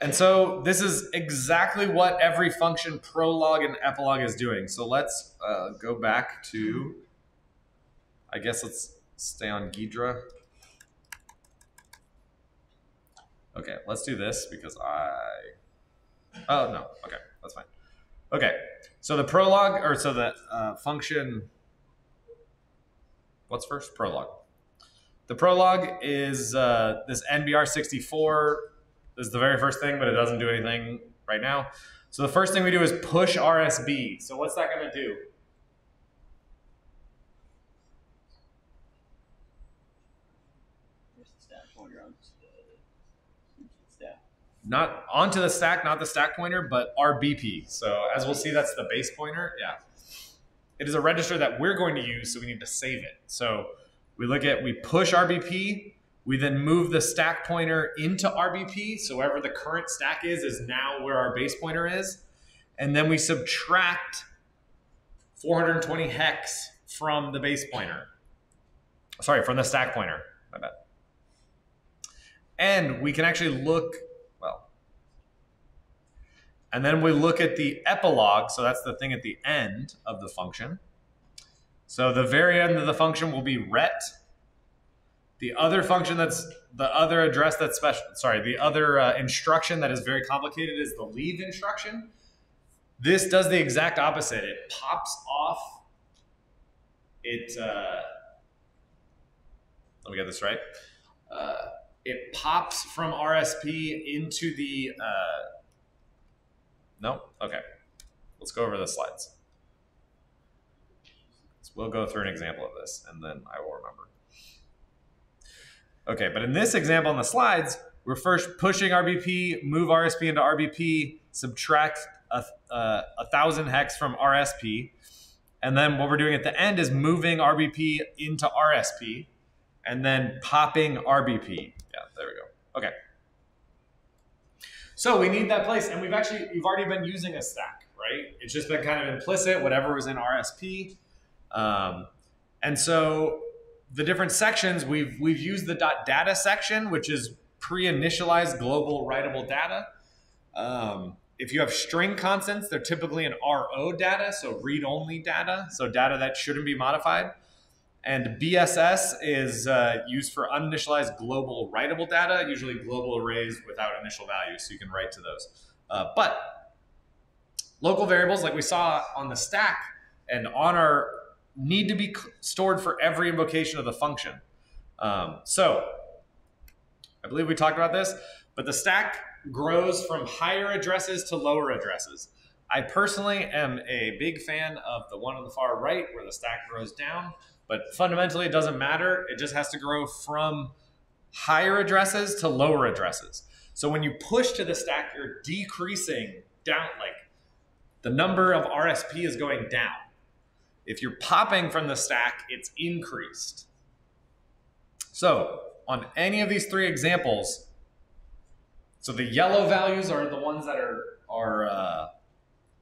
And so this is exactly what every function prolog and epilogue is doing. So let's uh, go back to, I guess let's stay on Ghidra. Okay, let's do this because I, oh no, okay, that's fine. Okay, so the prolog, or so the uh, function, what's first? Prolog. The prolog is uh, this ENDBR64 is the very first thing, but it doesn't do anything right now. So the first thing we do is push RSB. So what's that going to do? There's the stack pointer on the stack. Not onto the stack, not the stack pointer, but RBP. So as we'll see, that's the base pointer. Yeah. It is a register that we're going to use, so we need to save it. So we look at, we push RBP, we then move the stack pointer into RBP. So wherever the current stack is, is now where our base pointer is. And then we subtract 420 hex from the base pointer. Sorry, from the stack pointer. My bad. And we can actually look, well, and then we look at the epilogue. So that's the thing at the end of the function. So the very end of the function will be ret. The other function that's the other address that's special, sorry, the other uh, instruction that is very complicated is the leave instruction. This does the exact opposite. It pops off. It. Uh, let me get this right. Uh, it pops from RSP into the. Uh, no? Okay. Let's go over the slides. So we'll go through an example of this and then I will remember. Okay, but in this example on the slides, we're first pushing RBP, move RSP into RBP, subtract a, a thousand hex from RSP. And then what we're doing at the end is moving RBP into RSP and then popping RBP. Yeah, there we go. Okay. So we need that place, and we've actually we've already been using a stack, right? It's just been kind of implicit, whatever was in RSP, um, and so the different sections we've we've used the .data section, which is pre-initialized global writable data. Um, if you have string constants, they're typically an RO data, so read-only data, so data that shouldn't be modified. And BSS is uh, used for uninitialized global writable data, usually global arrays without initial values, so you can write to those. Uh, but local variables, like we saw on the stack and on our, need to be stored for every invocation of the function. Um, so I believe we talked about this, but the stack grows from higher addresses to lower addresses. I personally am a big fan of the one on the far right where the stack grows down. But fundamentally, it doesn't matter. It just has to grow from higher addresses to lower addresses. So when you push to the stack, you're decreasing down, like the number of RSP is going down. If you're popping from the stack, it's increased. So on any of these three examples, so the yellow values are the ones that are, are uh,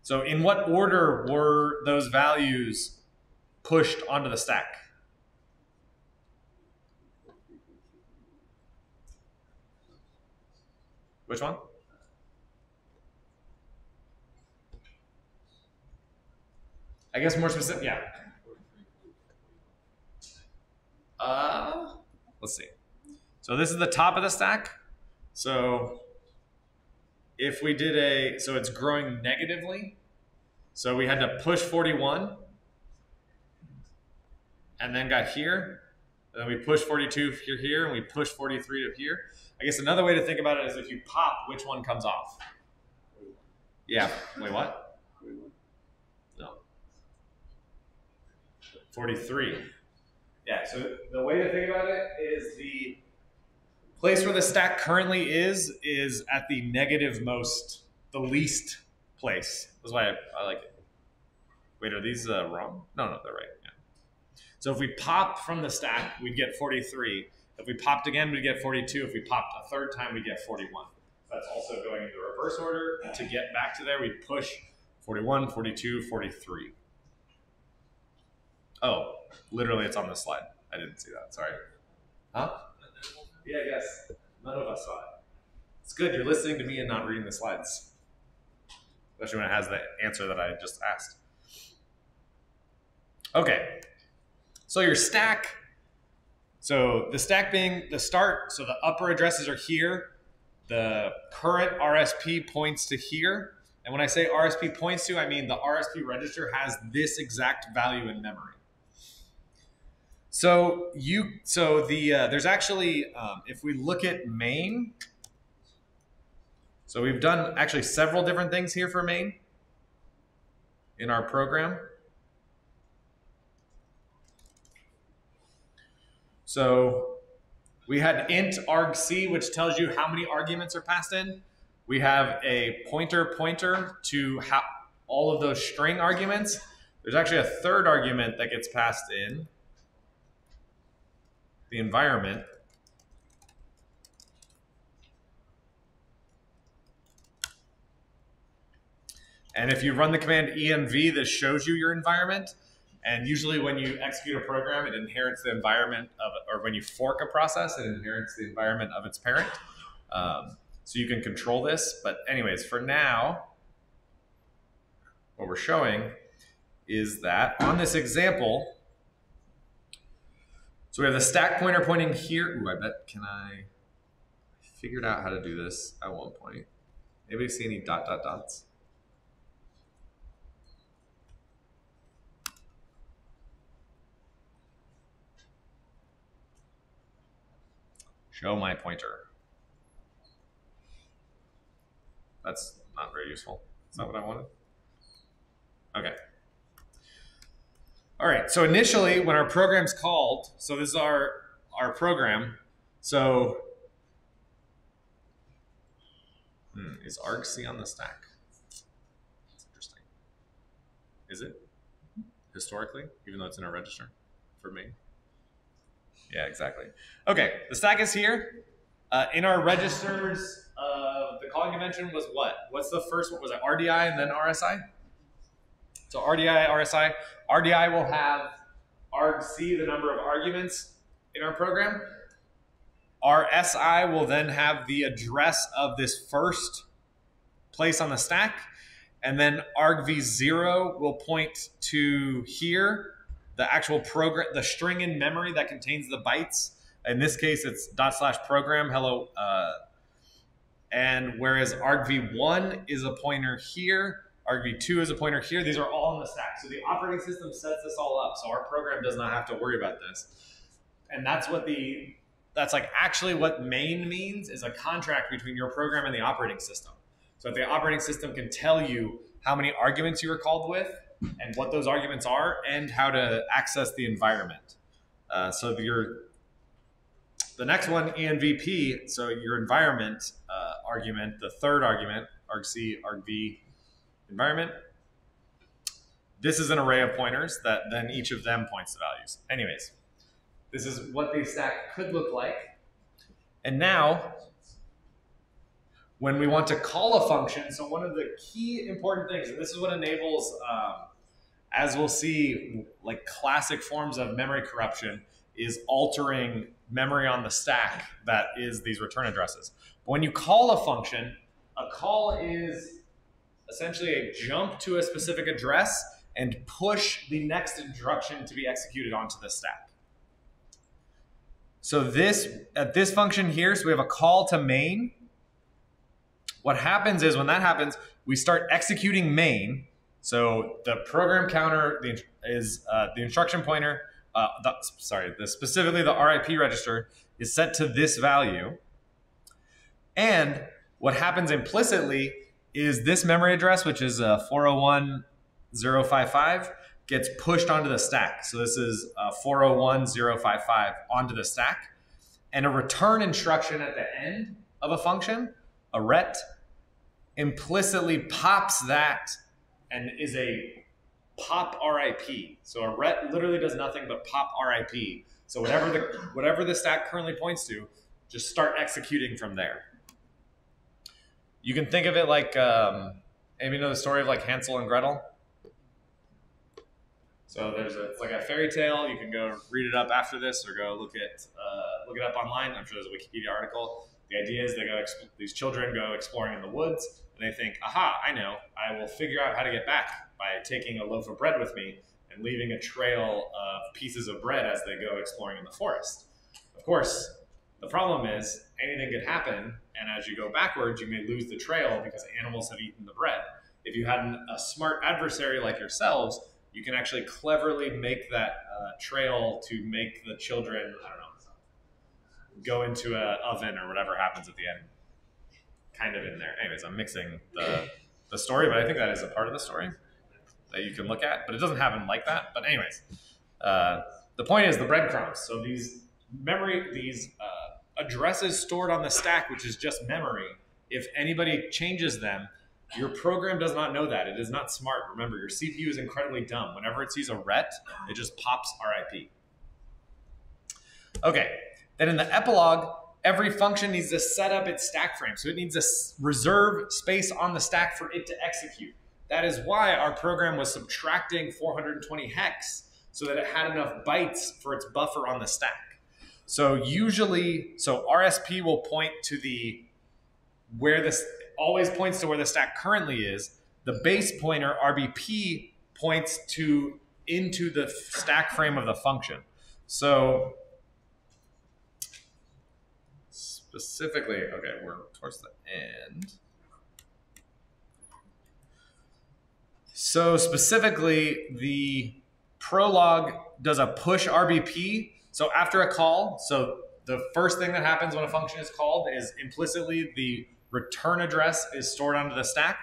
so in what order were those values pushed onto the stack. Which one? I guess more specific. Yeah. Uh, let's see. So this is the top of the stack. So if we did a, so it's growing negatively. So we had to push 41 and then got here. And then we push 42 here, here, and we push 43 to here. I guess another way to think about it is if you pop, which one comes off? Yeah. Wait, what? No. 43. Yeah, so the way to think about it is the place where the stack currently is, is at the negative most, the least place. That's why I, I like it. Wait, are these uh, wrong? No, no, they're right. Yeah. So if we pop from the stack, we'd get 43. If we popped again, we'd get 42. If we popped a third time, we'd get 41. That's also going in the reverse order. To get back to there, we'd push 41, 42, 43. Oh, literally it's on the slide. I didn't see that, sorry. Huh? Yeah, yes. None of us saw it. It's good, you're listening to me and not reading the slides. Especially when it has the answer that I just asked. Okay, so your stack, so the stack being the start, so the upper addresses are here. The current RSP points to here. And when I say RSP points to, I mean the RSP register has this exact value in memory. So you, so the uh, there's actually, um, if we look at main, so we've done actually several different things here for main in our program. So we had int argc, which tells you how many arguments are passed in. We have a pointer pointer to all of those string arguments. There's actually a third argument that gets passed in, the environment. And if you run the command env, this shows you your environment. And usually when you execute a program, it inherits the environment of, or when you fork a process, it inherits the environment of its parent. Um, so you can control this. But anyways, for now, what we're showing is that on this example, so we have the stack pointer pointing here. Ooh, I bet, can I, I figured out how to do this at one point. Anybody see any dot, dot, dots? Show my pointer. That's not very useful. Is that what I wanted? Okay. All right. So initially, when our program's called, so this is our our program. So hmm, is argc on the stack? That's interesting. Is it historically, even though it's in a register for me? Yeah, exactly. Okay, the stack is here. Uh, in our registers, uh, the calling convention was what? What's the first one? Was it RDI and then RSI? So RDI, RSI. RDI will have argc, the number of arguments in our program. RSI will then have the address of this first place on the stack. And then argv0 will point to here, the actual program, the string in memory that contains the bytes. In this case, it's dot slash program hello. Uh, and whereas argv1 is a pointer here, argv2 is a pointer here, these are all in the stack. So the operating system sets this all up. So our program does not have to worry about this. And that's what the, that's like actually what main means is a contract between your program and the operating system. So if the operating system can tell you how many arguments you were called with and what those arguments are and how to access the environment. Uh, so your the next one, envp, so your environment uh, argument, the third argument, argc, argv, environment. This is an array of pointers that then each of them points to values. Anyways, this is what the stack could look like. And now, when we want to call a function, so one of the key important things, and this is what enables, um, as we'll see, like classic forms of memory corruption, is altering memory on the stack that is these return addresses. But when you call a function, a call is essentially a jump to a specific address and push the next instruction to be executed onto the stack. So this at this function here, so we have a call to main. What happens is when that happens, we start executing main. So the program counter the, is uh, the instruction pointer uh, the, sorry, the, specifically the RIP register is set to this value. And what happens implicitly is this memory address, which is uh, 401055, gets pushed onto the stack. So this is uh, 401055 onto the stack. And a return instruction at the end of a function, a ret, implicitly pops that and is a pop RIP. So a ret literally does nothing but pop RIP. So whatever the whatever the stack currently points to, just start executing from there. You can think of it like, um, you know the story of like Hansel and Gretel. So there's a it's like a fairy tale. You can go read it up after this, or go look at uh, look it up online. I'm sure there's a Wikipedia article. The idea is they go these children go exploring in the woods, and they think, "Aha! I know. I will figure out how to get back by taking a loaf of bread with me and leaving a trail of pieces of bread as they go exploring in the forest. Of course, the problem is anything could happen, and as you go backwards, you may lose the trail because animals have eaten the bread. If you had an, a smart adversary like yourselves, you can actually cleverly make that uh, trail to make the children, I don't know, go into an oven or whatever happens at the end. Kind of in there. Anyways, I'm mixing the, the story, but I think that is a part of the story that you can look at, but it doesn't happen like that. But anyways, uh, the point is the breadcrumbs. So these memory, these uh, addresses stored on the stack, which is just memory. If anybody changes them, your program does not know that. It is not smart. Remember, your CPU is incredibly dumb. Whenever it sees a ret, it just pops RIP. Okay, then in the epilogue, every function needs to set up its stack frame. So it needs a reserve space on the stack for it to execute. That is why our program was subtracting 420 hex so that it had enough bytes for its buffer on the stack. So usually, so RSP will point to the where this always points to where the stack currently is. The base pointer RBP points to into the stack frame of the function. So specifically, okay, we're towards the end. So specifically, the prologue does a push RBP. So after a call, so the first thing that happens when a function is called is implicitly the return address is stored onto the stack.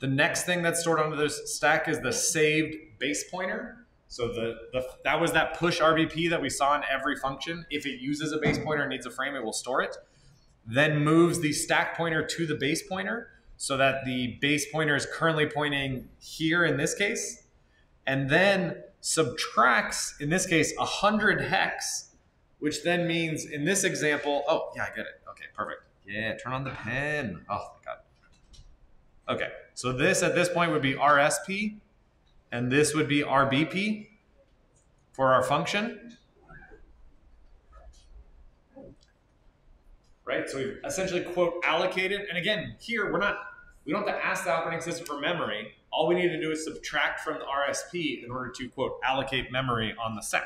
The next thing that's stored onto the stack is the saved base pointer. So the, the that was that push RBP that we saw in every function. If it uses a base pointer and needs a frame, it will store it. Then moves the stack pointer to the base pointer so that the base pointer is currently pointing here in this case. And then subtracts, in this case, 100 hex, which then means in this example, oh, yeah, I get it. Okay, perfect. Yeah, turn on the pen. Oh, thank God. Okay, so this at this point would be RSP, and this would be RBP for our function. Right, so we've essentially quote allocated, and again, here we're not, we don't have to ask the operating system for memory. All we need to do is subtract from the RSP in order to quote allocate memory on the stack.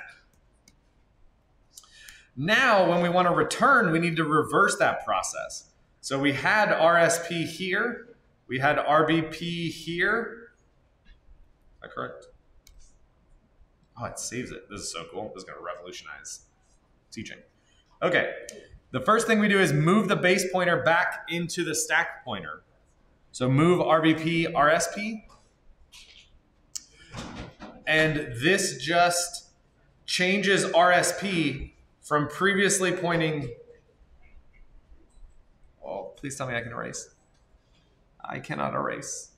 Now, when we want to return, we need to reverse that process. So we had RSP here, we had RBP here. Is that correct? Oh, it saves it. This is so cool. This is going to revolutionize teaching. Okay, the first thing we do is move the base pointer back into the stack pointer. So move RBP, RSP. And this just changes RSP from previously pointing. Oh, please tell me I can erase. I cannot erase.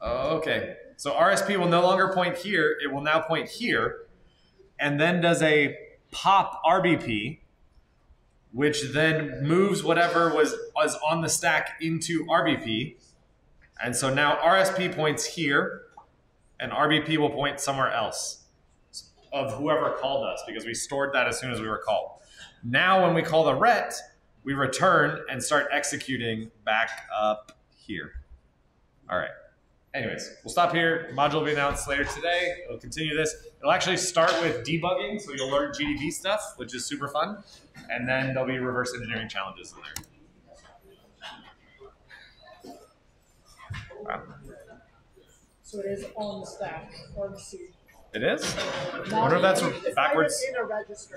Oh, okay, so RSP will no longer point here, it will now point here, and then does a pop RBP, which then moves whatever was, was on the stack into RBP. And so now RSP points here, and RBP will point somewhere else of whoever called us because we stored that as soon as we were called. Now, when we call the ret, we return and start executing back up here. All right. Anyways, we'll stop here. Module will be announced later today. It'll continue this. It'll actually start with debugging, so you'll learn GDB stuff, which is super fun. And then there'll be reverse engineering challenges in there. Wow. So it is on the stack or the seat. It is? I wonder if that's in- it's not backwards. in a register.